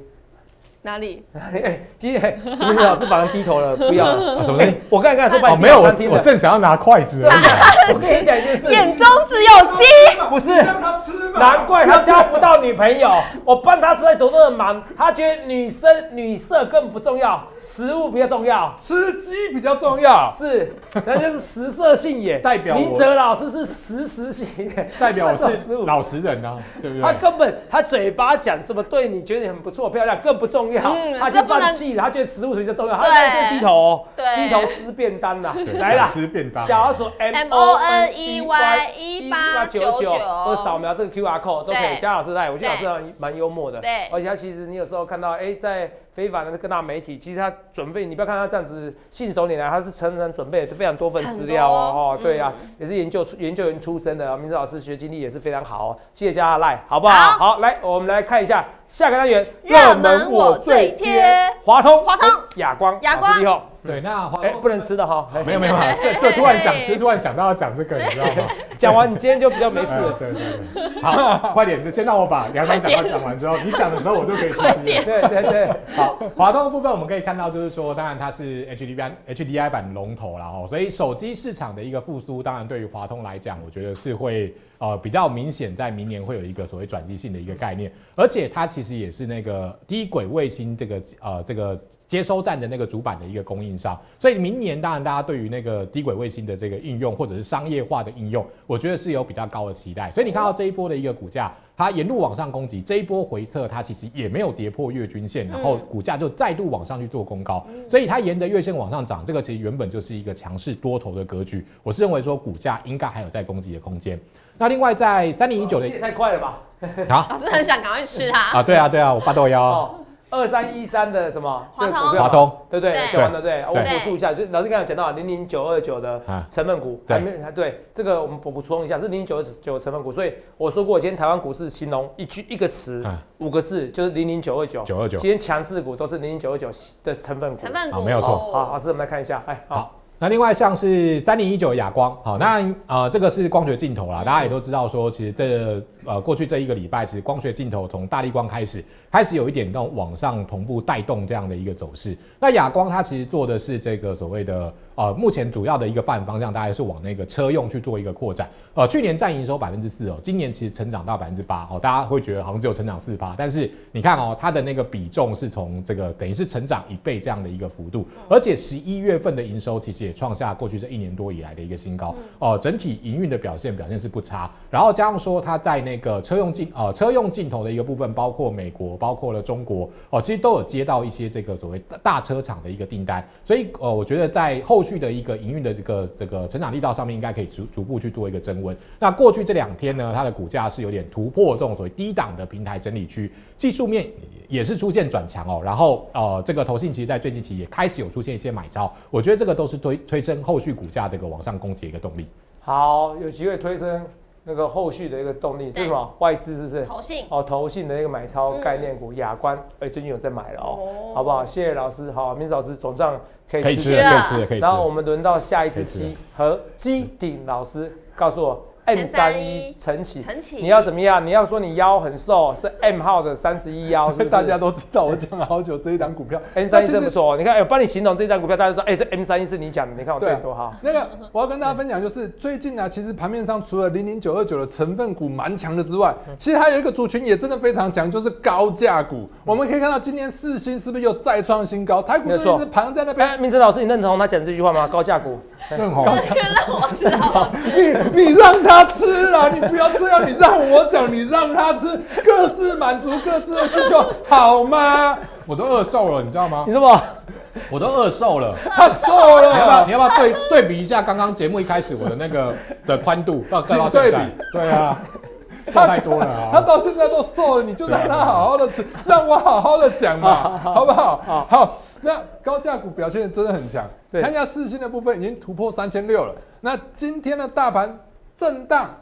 哪里？哎，今天什么老师把人低头了？不要了，什么？我刚才跟他说把没有，我我正想要拿筷子。我跟你讲一件事，眼中只有鸡。不是，难怪他交不到女朋友。我帮他在多多的忙，他觉得女生女色更不重要，食物比较重要，吃鸡比较重要。是，那就是食色性也。代表明哲老师是食食性也，代表我是老实人啊，对不对？他根本他嘴巴讲什么对你觉得你很不错漂亮更不重要。嗯，他就放弃了，他觉得食物比较重要，他在低头，低头吃便当啦，来了，吃便当。小老鼠 M O N E Y 一八九九，或扫描这个 Q R code 都可以加老师带，我觉得老师蛮幽默的，对，而且他其实你有时候看到，哎，在。非凡的各大媒体，其实他准备，你不要看他这样子信手拈来，他是层层准备非常多份资料哦，对呀，也是研究研究员出身的，明哲老师学经历也是非常好哦，谢谢加他赖，好不好？好，来，我们来看一下下个单元，热门我最贴，华通，华通，哑光，哑光，对，那哎，不能吃的哈，没有没有，对，突然想吃，突然想到要讲这个，你知道吗？讲完你今天就比较没事，对对对，好，快点，就先让我把两张讲话讲完之后，你讲的时候我就可以继续，对对对，好。华通的部分我们可以看到，就是说，当然它是 HDI HDI 版龙头了哦，所以手机市场的一个复苏，当然对于华通来讲，我觉得是会呃比较明显，在明年会有一个所谓转机性的一个概念，而且它其实也是那个低轨卫星这个呃这个接收站的那个主板的一个供应商，所以明年当然大家对于那个低轨卫星的这个应用或者是商业化的应用，我觉得是有比较高的期待，所以你看到这一波的一个股价。它沿路往上攻击，这一波回撤，它其实也没有跌破月均线，然后股价就再度往上去做攻高，所以它沿着月线往上涨，这个其实原本就是一个强势多头的格局。我是认为说股价应该还有在攻击的空间。那另外在三零一九的也太快了吧？啊，老师很想赶快吃它啊！对啊，对啊，我八豆腰。二三一三的什么？华通，华通，对不对？讲完了，对，我补充一下，就老师刚才讲到零零九二九的成分股，还没还对这个我们补补充一下，是零零九二九成分股。所以我说过，今天台湾股市形容一句一个词，五个字，就是零零九二九。九二九。今天强势股都是零零九二九的成分股。成分股没有错。好，老师我们来看一下，哎，好。那另外像是三零一九哑光，好，那呃这个是光学镜头啦，大家也都知道说，其实这呃过去这一个礼拜，其实光学镜头从大力光开始，开始有一点那种往上同步带动这样的一个走势。那哑光它其实做的是这个所谓的。呃，目前主要的一个发展方向，大概是往那个车用去做一个扩展。呃，去年占营收百分之四哦，今年其实成长到百分之八哦，大家会觉得好像只有成长四趴，但是你看哦，它的那个比重是从这个等于是成长一倍这样的一个幅度，而且十一月份的营收其实也创下过去这一年多以来的一个新高哦，整体营运的表现表现是不差。然后加上说它在那个车用镜呃车用镜头的一个部分，包括美国，包括了中国哦，其实都有接到一些这个所谓大车厂的一个订单，所以呃，我觉得在后续的一个营运的这个这个成长力道上面，应该可以逐逐步去做一个增温。那过去这两天呢，它的股价是有点突破这种所谓低档的平台整理区，技术面也是出现转强哦。然后呃，这个投信其实在最近期也开始有出现一些买超，我觉得这个都是推推升后续股价这个往上攻击的一个动力。好，有机会推升。那个后续的一个动力，这是什么？外资是不是？投信哦，投信的一个买超概念股，亚冠，哎，最近有在买了哦，好不好？谢谢老师，好，明子老师总账可以吃，可以吃，可以吃。然后我们轮到下一只鸡和鸡顶老师，告诉我 M 三一晨起，晨起，你要怎么样？你要说你腰很瘦，是 M 号的三十一腰，大家都知道我讲了好久这一档股票，M 三一真不错。你看，哎，帮你形容这一档股票，大家说，哎，这 M 三一是你讲的，你看我对多好。那个我要跟大家分享，就是最近呢，其实盘面上除了零零九二九的成分股蛮强的之外，其实还有一个族群也真的非常强，就是高价股。我们可以看到今年四星是不是又再创新高？台股最近是盘在那边。明哲老师，你认同他讲这句话吗？高价股。认同。让我知道 你你让他吃啊！你不要这样，你让我讲，你让他吃，各自满足各自的需求，好吗？我都饿瘦了，你知道吗？你什么？我都饿瘦了，他瘦了。你要不要？你要不要对对比一下刚刚节目一开始我的那个的宽度？到到对比，对啊，瘦太多了。他到现在都瘦了，你就让他好好的吃，让我好好的讲嘛，好不好？好。那高价股表现真的很强，看一下四星的部分已经突破三千六了。那今天的大盘震荡，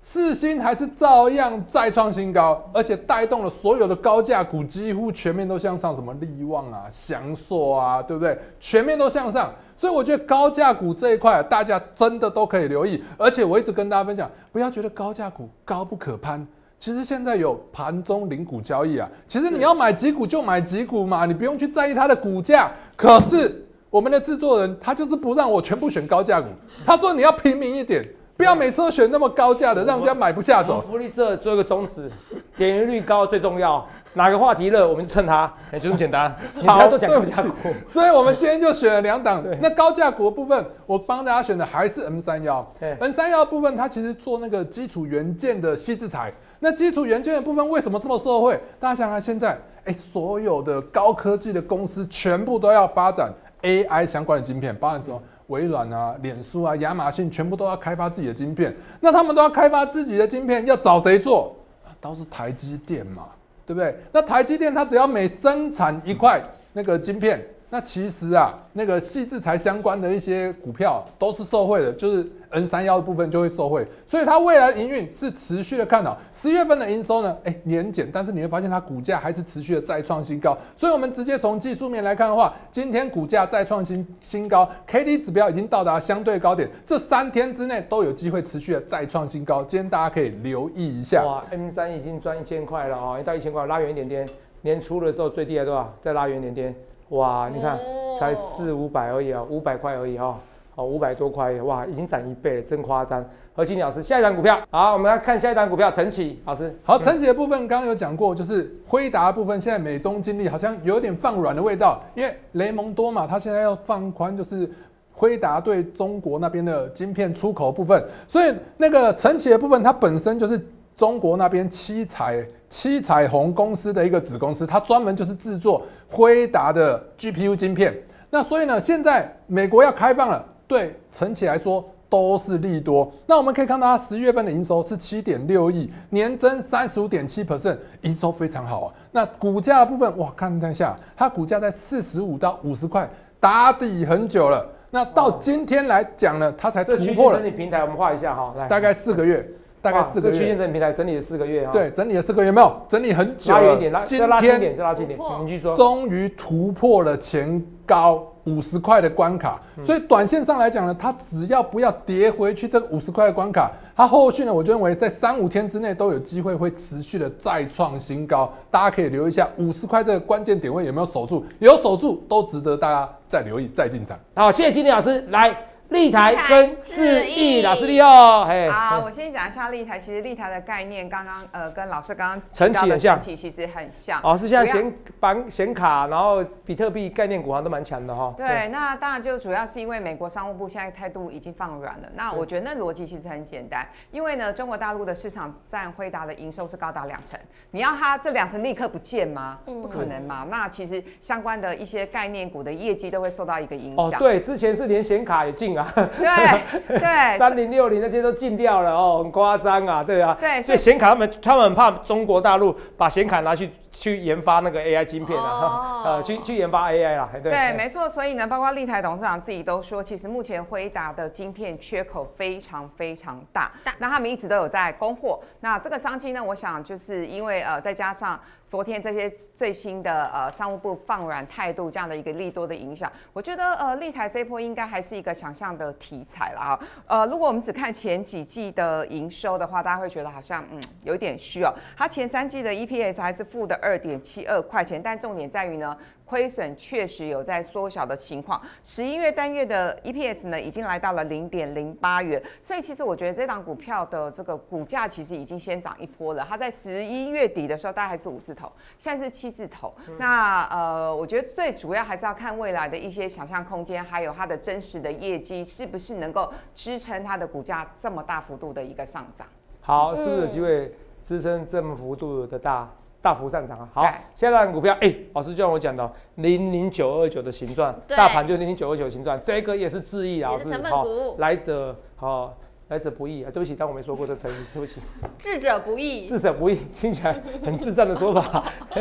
四星还是照样再创新高，而且带动了所有的高价股几乎全面都向上，什么利旺啊、翔硕啊，对不对？全面都向上，所以我觉得高价股这一块大家真的都可以留意。而且我一直跟大家分享，不要觉得高价股高不可攀。其实现在有盘中零股交易啊，其实你要买几股就买几股嘛，你不用去在意它的股价。可是我们的制作人他就是不让我全部选高价股，他说你要平民一点，不要每次都选那么高价的，让人家买不下手。福利社做一个宗旨，点击率高最重要，哪个话题热我们就蹭它，哎，就这么简单。好，都讲高价股，所以我们今天就选了两档。那高价股的部分，我帮大家选的还是 M 三幺。M 三幺部分，它其实做那个基础元件的细制材。那基础元件的部分为什么这么受惠？大家想想，现在哎，所有的高科技的公司全部都要发展 AI 相关的晶片，包含什么微软啊、脸书啊、亚马逊，全部都要开发自己的晶片。那他们都要开发自己的晶片，要找谁做？都是台积电嘛，对不对？那台积电它只要每生产一块那个晶片。那其实啊，那个细制材相关的一些股票都是受惠的，就是 N 三幺的部分就会受惠，所以它未来营运是持续的看好。十月份的营收呢，哎年减，但是你会发现它股价还是持续的再创新高。所以，我们直接从技术面来看的话，今天股价再创新新高，K D 指标已经到达相对高点，这三天之内都有机会持续的再创新高。今天大家可以留意一下。哇，N 三已经赚一千块了啊，一到一千块拉远一点点，年初的时候最低还多少？再拉远一点点。哇，你看，才四五百而已啊，五百块而已哈，哦，五百多块，哇，已经涨一倍了，真夸张。何金老师，下一档股票，好，我们来看下一档股票，晨起老师。好，晨起的部分刚刚有讲过，就是辉达部分，现在美中经历好像有点放软的味道，因为雷蒙多嘛，他现在要放宽，就是辉达对中国那边的晶片出口部分，所以那个晨起的部分，它本身就是中国那边七彩。七彩虹公司的一个子公司，它专门就是制作辉达的 GPU 晶片。那所以呢，现在美国要开放了，对晨起来说都是利多。那我们可以看到，它十月份的营收是七点六亿，年增三十五点七 percent，营收非常好啊。那股价的部分，哇，看一下，它股价在四十五到五十块打底很久了。那到今天来讲呢，它才突破了。整理平台，我们画一下哈，大概四个月。大概四个月，这区间整理平台整理了四个月啊。对，整理了四个月，没有整理很久。拉远一点，拉再拉近一点，再拉近一点。你继续说。终于突破了前高五十块的关卡，所以短线上来讲呢，它只要不要跌回去这个五十块的关卡，它后续呢，我就认为在三五天之内都有机会会持续的再创新高。大家可以留意一下五十块这个关键点位有没有守住，有守住都值得大家再留意再进场。好，谢谢金天老师来。立台跟四亿老师利哦，嘿，好，我先讲一下立台。其实立台的概念，刚刚呃跟老师刚刚陈启很像，其实很像哦，是像显板显卡，然后比特币概念股像都蛮强的哈。对，那当然就主要是因为美国商务部现在态度已经放软了。那我觉得那逻辑其实很简单，因为呢中国大陆的市场占辉达的营收是高达两成，你要它这两成立刻不见吗？不可能嘛。那其实相关的一些概念股的业绩都会受到一个影响。哦，对，之前是连显卡也进。对对，三零六零那些都禁掉了哦，很夸张啊，对啊，对，所以显卡他们他们很怕中国大陆把显卡拿去去研发那个 AI 晶片啊，呃，去去研发 AI 啦，对，对，没错，所以呢，包括立台董事长自己都说，其实目前辉达的晶片缺口非常非常大，那他们一直都有在供货，那这个商机呢，我想就是因为呃，再加上。昨天这些最新的呃商务部放软态度这样的一个利多的影响，我觉得呃立台这一波应该还是一个想象的题材了啊。呃，如果我们只看前几季的营收的话，大家会觉得好像嗯有一点虚哦。它前三季的 EPS 还是负的二点七二块钱，但重点在于呢。亏损确实有在缩小的情况，十一月单月的 EPS 呢已经来到了零点零八元，所以其实我觉得这档股票的这个股价其实已经先涨一波了。它在十一月底的时候大概还是五字头，现在是七字头。那呃，我觉得最主要还是要看未来的一些想象空间，还有它的真实的业绩是不是能够支撑它的股价这么大幅度的一个上涨。好，是不是有机会？支撑这么幅度的大大幅上涨啊！好，现在股票，哎，老师就像我讲的，零零九二九的形状，大盘就零零九二九形状，这个也是智易老师，好，来者好，来者不易啊！对不起，当我没说过这成语，对不起。智者不易，智者不易，听起来很智障的说法，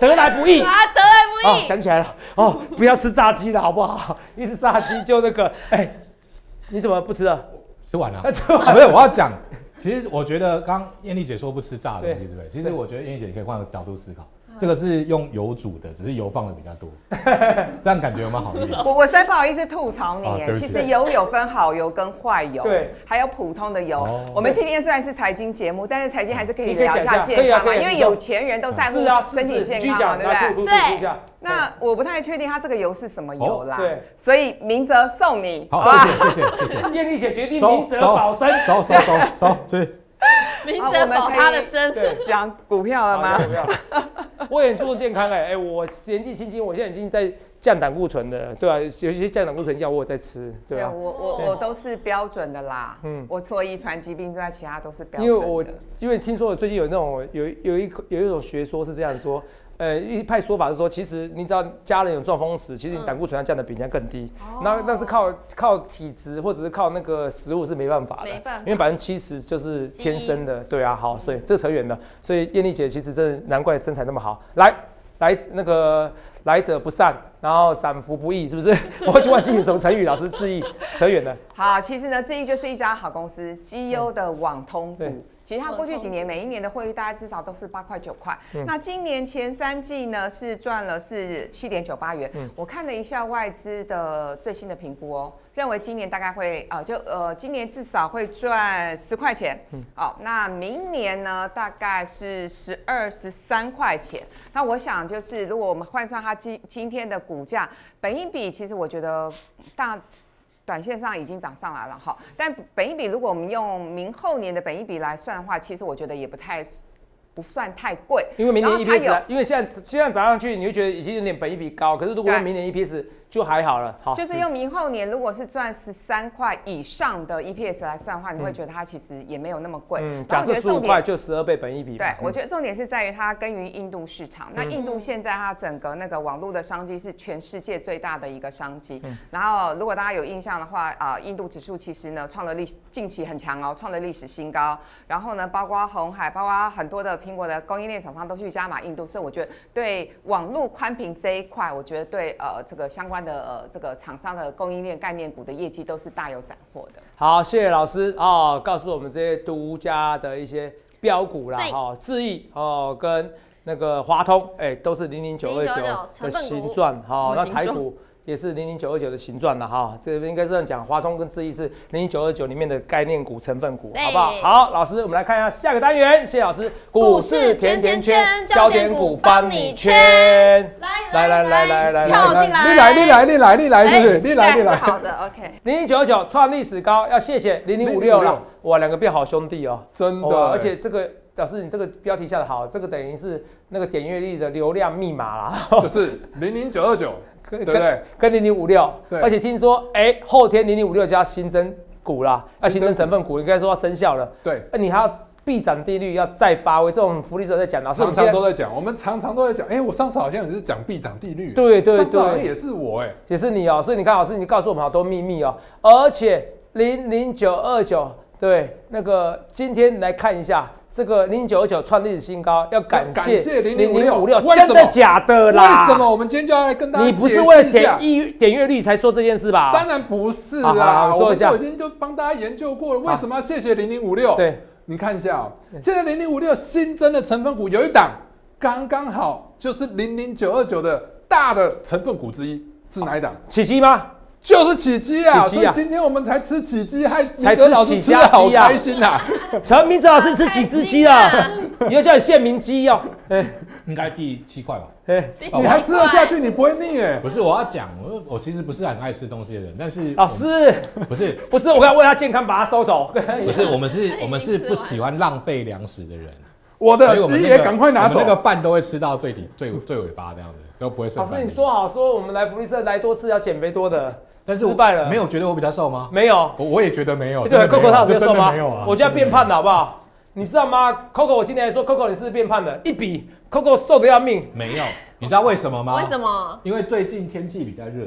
得来不易啊，得来不易。想起来了，哦，不要吃炸鸡了，好不好？一吃炸鸡就那个，哎，你怎么不吃了？吃完了，吃完没有？我要讲。其实我觉得刚艳丽姐说不吃炸的东西，对不对？其实我觉得艳丽姐你可以换个角度思考，这个是用油煮的，只是油放的比较多，这样感觉有没有好一点？我我实在不好意思吐槽你，其实油有分好油跟坏油，对，还有普通的油。我们今天虽然是财经节目，但是财经还是可以聊一下健康嘛，因为有钱人都在乎身体健康，对不对？对。那我不太确定它这个油是什么油啦，对，所以明哲送你，好吧？谢谢谢谢。艳丽 姐决定明哲保身，收收收收，是。明哲保他的身，讲股票了吗？我也注重健康哎哎，我年纪轻轻，我现在已经在降胆固醇的，对啊，有些降胆固醇药我在吃，对啊，我我我都是标准的啦，嗯，我除了遗传疾病之外，其他都是标准的。因为我因为听说最近有那种有有一有一种学说是这样说。呃，一派说法是说，其实你只要家人有中风史，其实你胆固醇要降的比人家更低。那那是靠靠体质或者是靠那个食物是没办法的，因为百分之七十就是天生的。对啊，好，所以这扯远了。所以艳丽姐其实真的难怪身材那么好。来来，那个来者不善，然后斩福不易，是不是？我就忘记什么成语，老师致意，扯远了。好，其实呢，致意就是一家好公司，绩优的网通股。其实它过去几年每一年的汇率大概至少都是八块九块，那今年前三季呢是赚了是七点九八元。我看了一下外资的最新的评估哦，认为今年大概会呃就呃今年至少会赚十块钱。哦，那明年呢大概是十二十三块钱。那我想就是如果我们换上它今今天的股价，本一比其实我觉得大。短线上已经涨上来了哈，但本一笔如果我们用明后年的本一笔来算的话，其实我觉得也不太。不算太贵，因为明年 EPS，因为现在现在涨上去，你会觉得已经有点本一比高。可是如果明年 EPS 就还好了，好，就是用明后年如果是赚十三块以上的 EPS 来算的话，你会觉得它其实也没有那么贵。嗯，假设十五块就十二倍本一比。对，我觉得重点是在于它耕耘印度市场。那印度现在它整个那个网络的商机是全世界最大的一个商机。然后如果大家有印象的话，啊，印度指数其实呢创了历近期很强哦，创了历史新高。然后呢，包括红海，包括很多的。苹果的供应链厂商都去加码印度，所以我觉得对网络宽屏这一块，我觉得对呃这个相关的呃这个厂商的供应链概念股的业绩都是大有斩获的。好，谢谢老师哦，告诉我们这些独家的一些标股啦，哈，智易哦跟那个华通，哎，都是零零九二九的形状，好，那台股。也是零零九二九的形状了哈，这边应该是这样讲，华通跟智易是零零九二九里面的概念股成分股，好不好？好，老师，我们来看一下下个单元，谢谢老师，股市甜甜圈，焦点股帮你圈，来来来来来跳进来，你来你来你来你来，是不是？你来你来，好的，OK。零零九二九创历史高，要谢谢零零五六了，哇，两个变好兄弟哦，真的，而且这个老师，你这个标题下的好，这个等于是那个点阅率的流量密码啦，就是零零九二九。对对，跟零零五六，而且听说，哎，后天零零五六就要新增股啦，要新增成分股，应该说要生效了。对，那你还要必涨利率要再发威，这种福利社在讲，老师常常都在讲，我们常常都在讲，哎，我上次好像也是讲必涨利率，对对对，也是我哎，也是你哦，所以你看，老师你告诉我们好多秘密哦，而且零零九二九，对，那个今天来看一下。这个零零九二九创历史新高，要感谢零零五六，真的假的啦？为什么？我们今天就要来跟大家你不是为了点一点阅率才说这件事吧？当然不是啊，说一下，我已经就帮大家研究过了，为什么要谢谢零零五六？对，你看一下啊，现在零零五六新增的成分股有一档刚刚好就是零零九二九的大的成分股之一，是哪一档？起基吗？就是起鸡啊！所以今天我们才吃起鸡，还才吃起家鸡好！开心呐！陈明哲老师吃几只鸡啊？以后叫你县民鸡哦。哎，应该第七块吧？哎，你还吃得下去？你不会腻哎？不是，我要讲，我我其实不是很爱吃东西的人，但是老师不是 不是，我要为他健康把它收走。不是，我们是我们是不喜欢浪费粮食的人。我的鸡也赶快拿走，那个饭都会吃到最底最最尾巴这样子，都不会剩。老师，你说好说我们来福利社来多次要减肥多的。但是失败了，没有觉得我比他瘦吗？没有，我我也觉得没有。对，Coco 他有比较瘦吗？没有啊，我就要变胖了，好不好？你知道吗？Coco，我今天说 Coco，你是不是变胖了？一比 Coco 瘦的要命。没有，你知道为什么吗？为什么？因为最近天气比较热，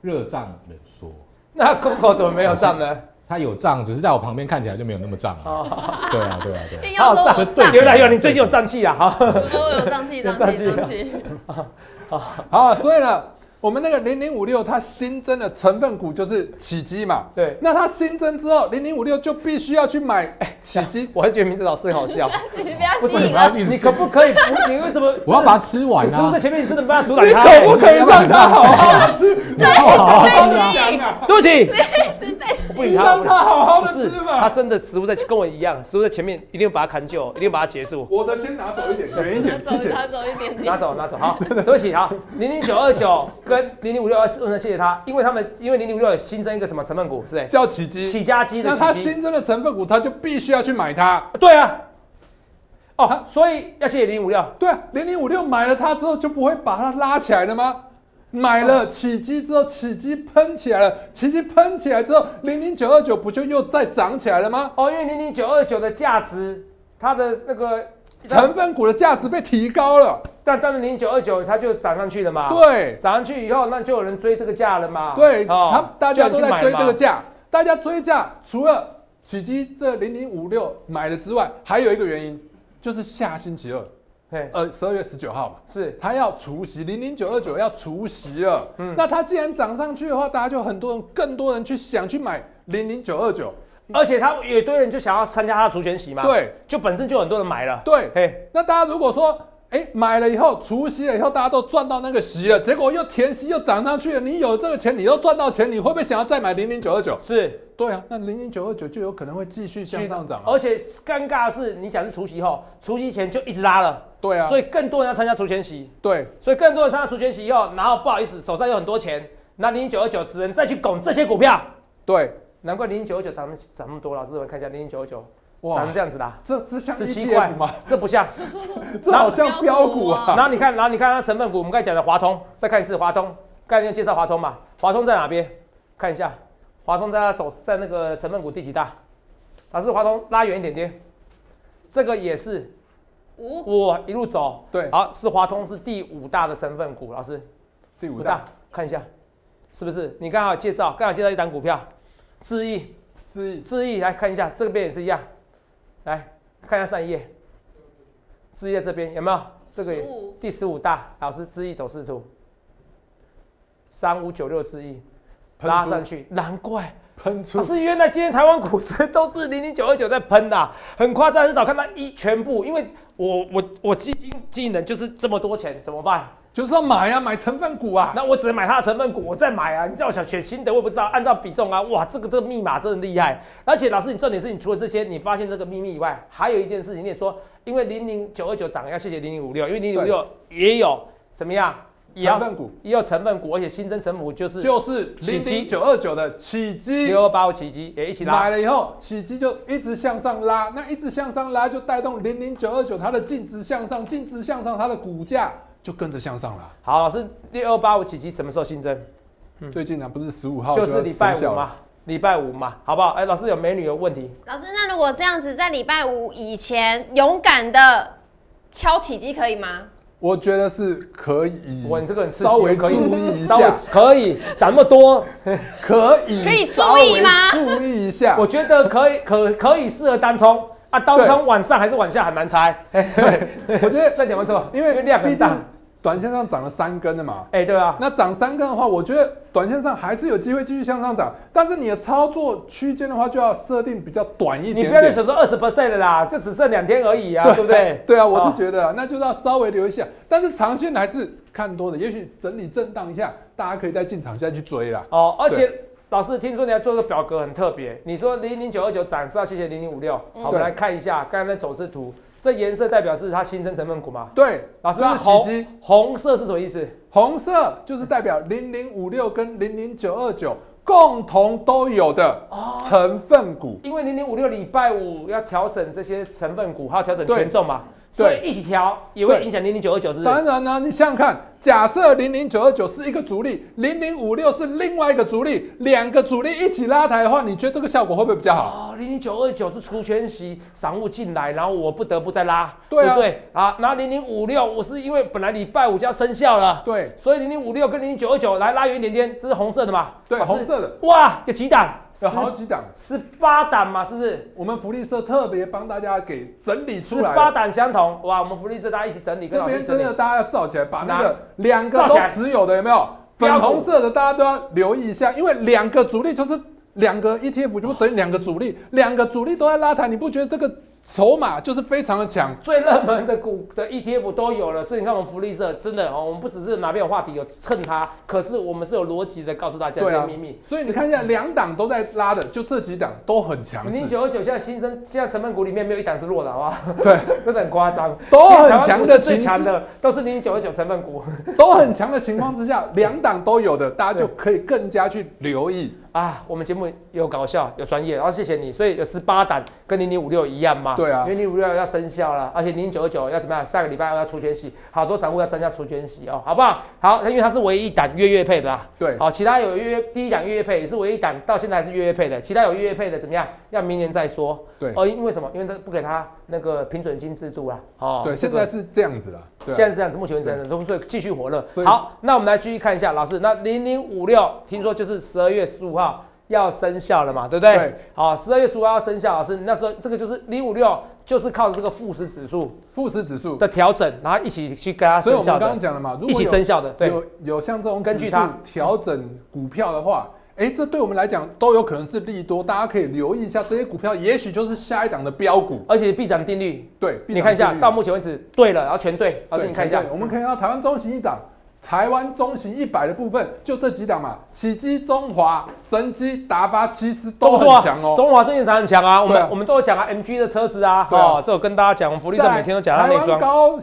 热胀冷缩。那 Coco 怎么没有胀呢？他有胀，只是在我旁边看起来就没有那么胀啊。对啊，对啊，对。好胀，对，原来有你最近有胀气啊！好，我有胀气，胀气，胀气。好，所以呢。我们那个零零五六，它新增的成分股就是起基嘛。对。那它新增之后，零零五六就必须要去买起基。我还觉得名字老师好笑。你不要吸引了。你可不可以？你为什么？我要把它吃完啊！在前面，你真的不要阻挡他。你可不可以让它好好的吃？对，好好的讲啊！对不起。不理他，让他好好的吃嘛。他真的食物在跟我一样，食物在前面，一定要把它砍救，一定要把它结束。我的先拿走一点，远一点，谢谢。拿走一点点。拿走，拿走。好，对不起，好。零零九二九跟零零五六二。不能谢谢他，因为他们因为零零五六新增一个什么成分股，是叫起基起家基的。那它新增的成分股，它就必须要去买它。对啊，哦，所以要谢谢零五六。对啊，零零五六买了它之后，就不会把它拉起来了吗？买了起基之后，起基喷起来了，起基喷起来之后，零零九二九不就又再涨起来了吗？哦，因为零零九二九的价值，它的那个。成分股的价值被提高了，但但是零九二九它就涨上去了嘛？对，涨上去以后，那就有人追这个价了嘛？对，他大家都在追这个价，大家追价，除了起基这零零五六买了之外，还有一个原因，就是下星期二，呃，十二月十九号嘛，是。它要除夕，零零九二九要除夕了。嗯，那它既然涨上去的话，大家就很多人，更多人去想去买零零九二九。而且他有一堆人就想要参加他的除权息嘛，对，就本身就很多人买了，对，嘿，那大家如果说，哎，买了以后除息了以后，大家都赚到那个息了，结果又填息又涨上去了，你有这个钱，你又赚到钱，你会不会想要再买零零九二九？是，对啊，那零零九二九就有可能会继续向上涨，而且尴尬的是，你讲是除息后，除息前就一直拉了，对啊，所以更多人要参加除权息，对，所以更多人参加除权息以后，然后不好意思，手上有很多钱，那零零九二九只能再去拱这些股票，对。难怪零零九九涨涨那么多，老师我看一下零零九九，涨成这样子的，这这像十七块吗？这不像，这好像标股啊。然后你看，然后你看它成分股，我们刚才讲的华通，再看一次华通，概念介绍华通嘛。华通在哪边？看一下，华通在它走在那个成分股第几大？老师，华通拉远一点点，这个也是五，我一路走，对，好，是华通是第五大的成分股，老师，第五大，看一下，是不是？你刚好介绍，刚好介绍一档股票。智毅，智毅，智毅，来看一下这边也是一样，来看一下上一页，智毅这边有没有？这个第十五大老师智毅走势图，三五九六智毅拉上去，难怪。喷出。老师原来今天台湾股市都是零零九二九在喷呐，很夸张，很少看到一全部，因为我我我基金技能就是这么多钱，怎么办？就是要买啊，买成分股啊。那我只能买它的成分股，我再买啊。你叫我想选新的，我也不知道。按照比重啊，哇，这个这个密码真的厉害。而且老师，你重点是你除了这些，你发现这个秘密以外，还有一件事情，你也说，因为零零九二九涨，要谢谢零零五六，因为零零五六也有怎么样？成分股也有成分股，而且新增成分股就是就是零零九二九的起基，六二八五起基也一起拉。买了以后，起基就一直向上拉，那一直向上拉就带动零零九二九它的净值向上，净值向上，它的股价。就跟着向上了。好，老师，六二八五起基什么时候新增？最近呢，不是十五号就是礼拜五嘛？礼拜五嘛，好不好？哎，老师有美女有问题。老师，那如果这样子，在礼拜五以前勇敢的敲起基可以吗？我觉得是可以。我这个人稍微注意一下，可以涨那么多，可以可以注意吗？注意一下，我觉得可以，可可以适合单冲啊，单冲晚上还是往下很难猜。对，我觉得再讲完之后，因为量很大。短线上涨了三根的嘛？哎，对啊。那涨三根的话，我觉得短线上还是有机会继续向上涨，但是你的操作区间的话，就要设定比较短一点。你不要再说二十 percent 的啦，就只剩两天而已啊，对不对？对啊，我是觉得那就是要稍微留一下，但是长线还是看多的，也许整理震荡一下，大家可以再进场再去追啦。哦，而且老师听说你要做个表格很特别，你说零零九二九涨是要谢谢零零五六，好，我们来看一下刚才的走势图。这颜色代表是它新增成分股吗？对，老师，那红红色是什么意思？红色就是代表零零五六跟零零九二九共同都有的成分股。因为零零五六礼拜五要调整这些成分股，还要调整权重嘛，所以一起调也会影响零零九二九，是？当然呢，你想想看。假设零零九二九是一个主力，零零五六是另外一个主力，两个主力一起拉抬的话，你觉得这个效果会不会比较好？哦，零零九二九是除权息散户进来，然后我不得不再拉，对不对？啊，然后零零五六我是因为本来礼拜五就要生效了，对，所以零零五六跟零零九二九来拉远一点点，这是红色的嘛？对，红色的。哇，有几档？有好几档，十八档嘛，是不是？我们福利社特别帮大家给整理出来，十八档相同，哇，我们福利社大家一起整理，这边真的大家要造起来，把那个两个都。持有的有没有粉红色的？大家都要留意一下，因为两个主力就是两个 ETF，就等于两个主力，两个主力都在拉抬，你不觉得这个？筹码就是非常的强，最热门的股的 ETF 都有了，所以你看我们福利社真的哦，我们不只是哪边有话题有蹭它，可是我们是有逻辑的告诉大家这些秘密。所以你看一下两档都在拉的，就这几档都很强。零九二九现在新增，现在成分股里面没有一档是弱的，好不好？对，真 的很夸张，都很强的，最强的都是零九二九成分股，都很强的情况之下，两档都有的，大家就可以更加去留意。啊，我们节目有搞笑，有专业，然后谢谢你，所以有十八档跟零零五六一样嘛？对啊，因为零五六要生效了，而且零零九九要怎么样？下个礼拜二要出全息，好多散户要增加出全息哦，好不好？好，因为它是唯一档月月配的啦。对，好，其他有月第一档月月配也是唯一档，到现在还是月月配的，其他有月月配的怎么样？要明年再说。对，哦，因为什么？因为他不给他那个平准金制度啦。哦，对，现在是这样子了。现在是这样子，目前为止都所以继续火热。好，那我们来继续看一下，老师，那零零五六听说就是十二月十五号。要生效了嘛，对不对？对。好，十二月十五号要生效，老师，那时候这个就是零五六，就是靠这个富时指数、富时指数的调整，然后一起去跟它生效的。所以我们刚刚讲了嘛，一起生效的，对。有有像这种根据它调整股票的话，哎，这对我们来讲都有可能是利多，大家可以留意一下这些股票，也许就是下一档的标股，而且必涨定律。对，你看一下，到目前为止对了，然后全对。老师，你看一下，我们可以看到台湾中型一档。台湾中型一百的部分就这几档嘛，起基、中华、神机、达发，其实都很强哦。中华最近才很强啊，我们我们都有讲啊，MG 的车子啊，哦，这我跟大家讲，福利社每天都讲它内装。高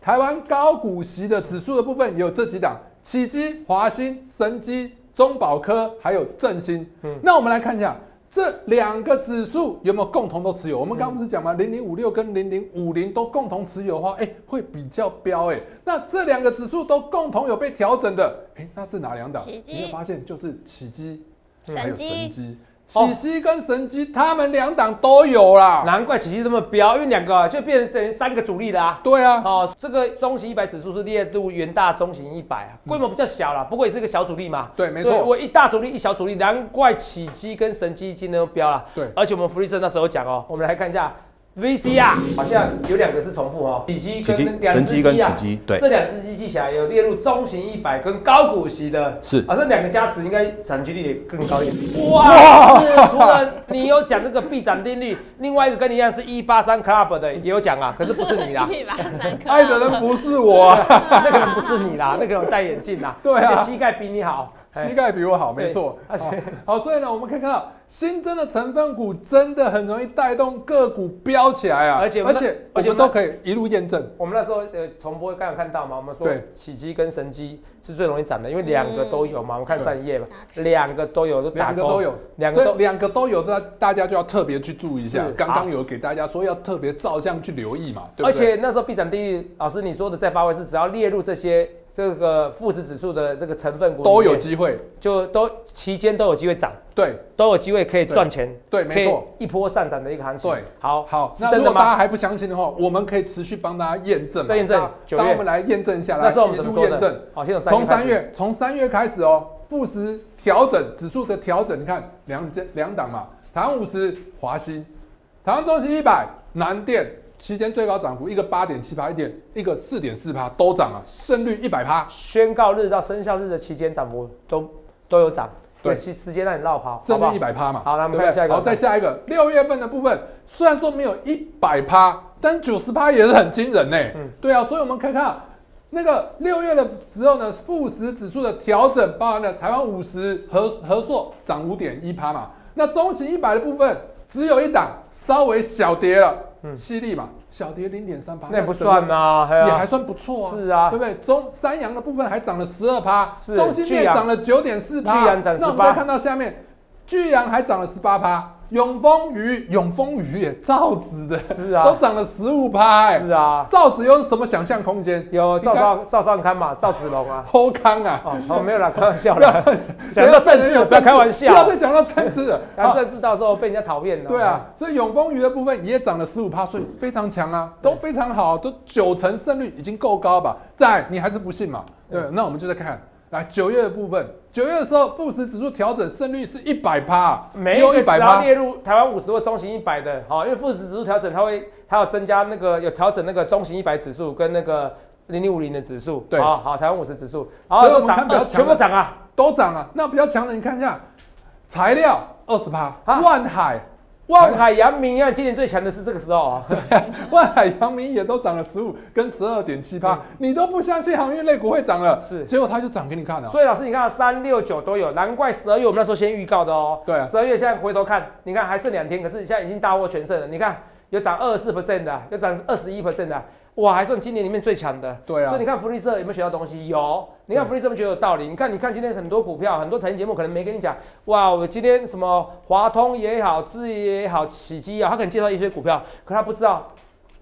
台湾高股息的指数的部分有这几档，起基、华兴、神机、中保科，还有振兴。嗯，那我们来看一下。这两个指数有没有共同都持有？我们刚刚不是讲吗？零零五六跟零零五零都共同持有的话，哎，会比较标哎。那这两个指数都共同有被调整的，哎，那是哪两档？你会发现就是起基还有神基。起基跟神基，他们两档都有啦，难怪起基这么飙，因为两个就变成等于三个主力啦啊。对啊，哦，这个中型一百指数是列入元大中型一百啊，规模比较小啦，不过也是个小主力嘛。对，没错。我一大主力一小主力，难怪起基跟神基今天都飙了。对，而且我们福利社那时候讲哦，我们来看一下。VC 啊，好像有两个是重复哦，起机跟两只基啊，对，这两只机记起来有列入中型一百跟高股息的，是。啊，这两个加持应该涨几率也更高一点。哇，是除了你有讲这个必涨定律，另外一个跟你一样是一八三 Club 的也有讲啊，可是不是你啦，一八三，爱的人不是我，那个人不是你啦，那个人戴眼镜啦，对啊，膝盖比你好。膝盖比我好，没错。好，所以呢，我们可以看到新增的成分股真的很容易带动个股飙起来啊！而且而且而且都可以一路验证。我们那时候呃重播刚有看到嘛，我们说起基跟神基是最容易涨的，因为两个都有嘛。我们看上一页嘛，两个都有，都两个都有，两个都两个都有，那大家就要特别去注意一下。刚刚有给大家说要特别照相去留意嘛，对而且那时候必涨第一，老师你说的再发挥是只要列入这些。这个富时指数的这个成分股都有机会，就都期间都有机会涨，对，都有机会可以赚钱，对，没错，一波上涨的一个行情。对，好，好，那如果大家还不相信的话，我们可以持续帮大家验证，再验证，当我们来验证一下，那时候我们怎么验证？好，现在从三月，从三月开始哦，富时调整指数的调整，你看两两档嘛，台湾五十、华兴，台湾中型一百、南电。期间最高涨幅，一个八点七八，一点一个四点四趴，都涨啊，胜率一百趴。宣告日到生效日的期间涨幅都都有涨，对，时时间让你绕跑，胜率一百趴嘛。好，那我们看下一个。好，再下一个，六月份的部分，虽然说没有一百趴，但九十趴也是很惊人呢。嗯，对啊，所以我们可以看那个六月的时候呢，富时指数的调整，包含了台湾五十和和硕涨五点一趴嘛。那中型一百的部分只有一档稍微小跌了。嗯，犀利嘛，小跌零点三八，那不算呐，也还算不错啊。是啊，对不对？中三阳的部分还涨了十二趴，中心也涨了九点四趴。那我们再看到下面，巨阳还涨了十八趴。永丰鱼，永丰鱼也造纸的，是啊，都涨了十五趴，是啊，造纸有什么想象空间？有赵少赵少康嘛，赵子龙啊，偷康啊，哦，没有啦，开玩笑啦，讲到政治不要开玩笑，不要再讲到政治了，讲政治到时候被人家讨厌了。对啊，所以永丰鱼的部分也涨了十五趴，所以非常强啊，都非常好，都九成胜率已经够高吧？在你还是不信嘛？对，那我们就在看。来九月的部分，九月的时候，富时指数调整胜率是一百趴，没有一百趴列入台湾五十或中型一百的，好，因为富时指数调整，它会它要增加那个有调整那个中型一百指数跟那个零零五零的指数，对，好好台湾五十指数，然后都涨，全部涨啊，都涨啊，那比较强的你看一下，材料二十趴，万海。万海、阳明啊，今年最强的是这个时候啊。对，万海、阳明也都涨了十五跟十二点七八，你都不相信航运类股会涨了，是，结果它就涨给你看了。所以老师，你看三六九都有，难怪十二月我们那时候先预告的哦。对，十二月现在回头看，你看还剩两天，可是现在已经大获全胜了。你看有涨二十四 percent 的，有涨二十一 percent 的。哇，还算今年里面最强的。对啊。所以你看福利社有没有学到东西？有。你看福利社有没有觉得有道理？你看，你看今天很多股票，很多财经节目可能没跟你讲。哇，我今天什么华通也好，智也好，启基啊，他可能介绍一些股票，可他不知道，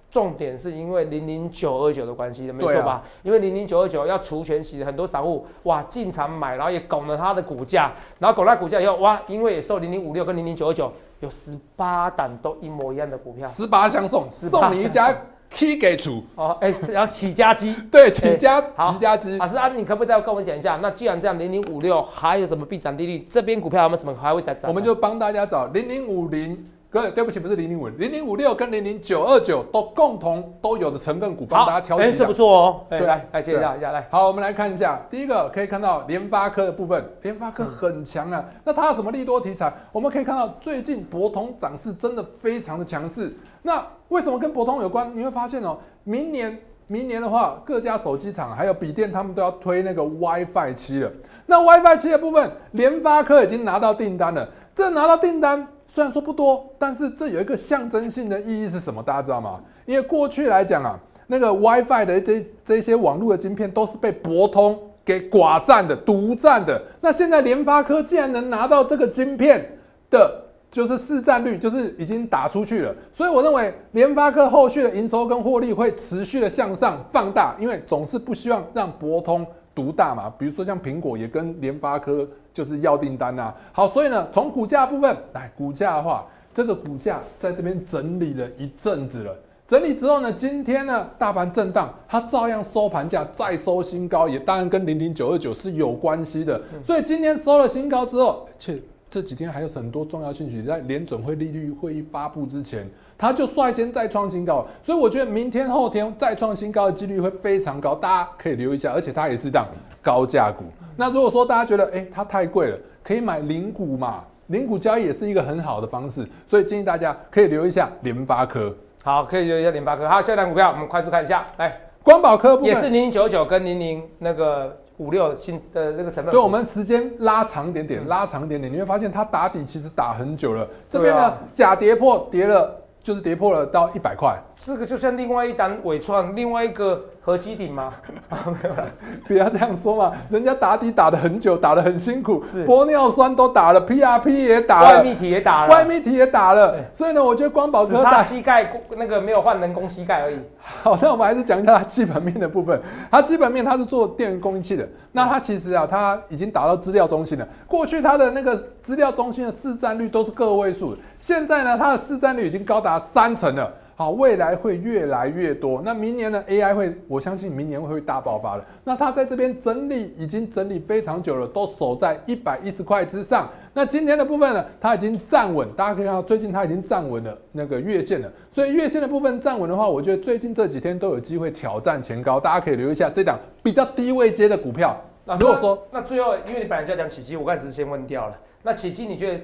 重点是因为零零九二九的关系的，没错吧？因为零零九二九要除权息，很多散户哇进场买，然后也拱了它的股价，然后拱了股价以后，哇，因为也受零零五六跟零零九二九有十八档都一模一样的股票，十八相送，送你一家。Key 给主哦，哎，然后起家机，对，起家起家机。老师啊，你可不可以再跟我们讲一下？那既然这样，零零五六还有什么必涨利率？这边股票有没有什么还会再涨？我们就帮大家找零零五零，哥，对不起，不是零零五零零五六跟零零九二九都共同都有的成分股，帮大家挑选。哎，这不错哦。对，来来介绍一下，来。好，我们来看一下，第一个可以看到联发科的部分，联发科很强啊。那它有什么利多题材？我们可以看到最近博通涨势真的非常的强势。那为什么跟博通有关？你会发现哦，明年明年的话，各家手机厂还有笔电，他们都要推那个 WiFi 七了。那 WiFi 七的部分，联发科已经拿到订单了。这拿到订单虽然说不多，但是这有一个象征性的意义是什么？大家知道吗？因为过去来讲啊，那个 WiFi 的这这些网络的晶片都是被博通给寡占的、独占的。那现在联发科既然能拿到这个晶片的。就是市占率，就是已经打出去了，所以我认为联发科后续的营收跟获利会持续的向上放大，因为总是不希望让博通独大嘛。比如说像苹果也跟联发科就是要订单呐。好，所以呢，从股价部分来，股价的话，这个股价在这边整理了一阵子了，整理之后呢，今天呢大盘震荡，它照样收盘价再收新高，也当然跟零零九二九是有关系的。所以今天收了新高之后，且。这几天还有很多重要信息，在联准会利率会议发布之前，它就率先再创新高，所以我觉得明天后天再创新高的几率会非常高，大家可以留意一下。而且它也是档高价股。那如果说大家觉得哎它太贵了，可以买零股嘛？零股交易也是一个很好的方式，所以建议大家可以留意一下联发科。好，可以留意一下联发科。好，下一档股票我们快速看一下，来，光宝科也是零零九九跟零零那个。五六新的那个成分，对，我们时间拉长一点点，拉长一点点，你会发现它打底其实打很久了。这边呢，假跌破，跌了，就是跌破了到一百块。这个就像另外一单伟创，另外一个。合基顶吗？没有了，不要这样说嘛！人家打底打的很久，打的很辛苦，是玻尿酸都打了，PRP 也打了，外泌体也打了，外泌体也打了。所以呢，我觉得光宝科打膝盖那个没有换人工膝盖而已。好，那我们还是讲一下它基本面的部分。它基本面它是做电源供应器的，那它其实啊，它已经打到资料中心了。过去它的那个资料中心的市占率都是个位数，现在呢，它的市占率已经高达三成了。好，未来会越来越多。那明年呢？AI 会，我相信明年会大爆发的。那它在这边整理已经整理非常久了，都守在一百一十块之上。那今天的部分呢，它已经站稳，大家可以看到最近它已经站稳了那个月线了。所以月线的部分站稳的话，我觉得最近这几天都有机会挑战前高，大家可以留意一下这档比较低位接的股票。那如果说，那最后因为你本来就要讲起基，我刚才只是先问掉了。那起基你觉得？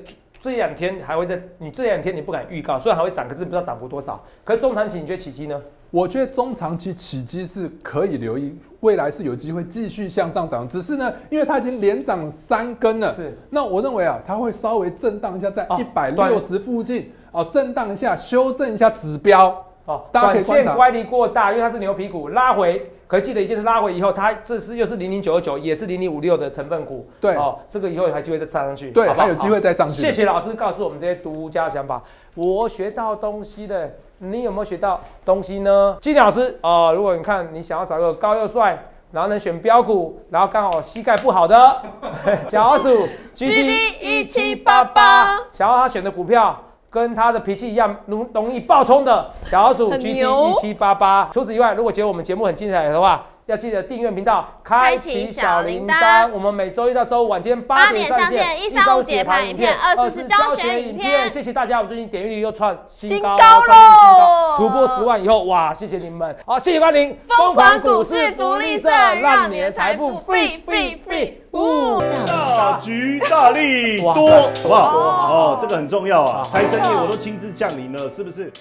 这两天还会在，你这两天你不敢预告，虽然还会涨，可是不知道涨幅多少。可是中长期你觉得起基呢？我觉得中长期起基是可以留意，未来是有机会继续向上涨。只是呢，因为它已经连涨三根了，是。那我认为啊，它会稍微震荡一下，在一百六十附近哦，震荡一下，修正一下指标。哦，短线乖离过大，因为它是牛皮股，拉回。可记得一件事，拉回以后，它这是又是零零九二九，也是零零五六的成分股。对哦，这个以后还机会再上上去。对，还有机会再上去。谢谢老师告诉我们这些独家想法，我学到东西的，你有没有学到东西呢？金老师哦，如果你看你想要找个高又帅，然后能选标股，然后刚好膝盖不好的 小老鼠 G D 一七八八，想要他选的股票。跟他的脾气一样，容容易暴冲的小老鼠 G D 一七八八。除此以外，如果觉得我们节目很精彩的话，要记得订阅频道，开启小铃铛。我们每周一到周五晚间八点上线一三五解盘影片，二四教学影片。谢谢大家，我们最近点阅率又创新高喽，突破十万以后，哇，谢谢你们，好，谢谢光临疯狂股市福利社，让你的财富 free free free，大吉大利多，好不好？哦，这个很重要啊，财神爷我都亲自降临了，是不是？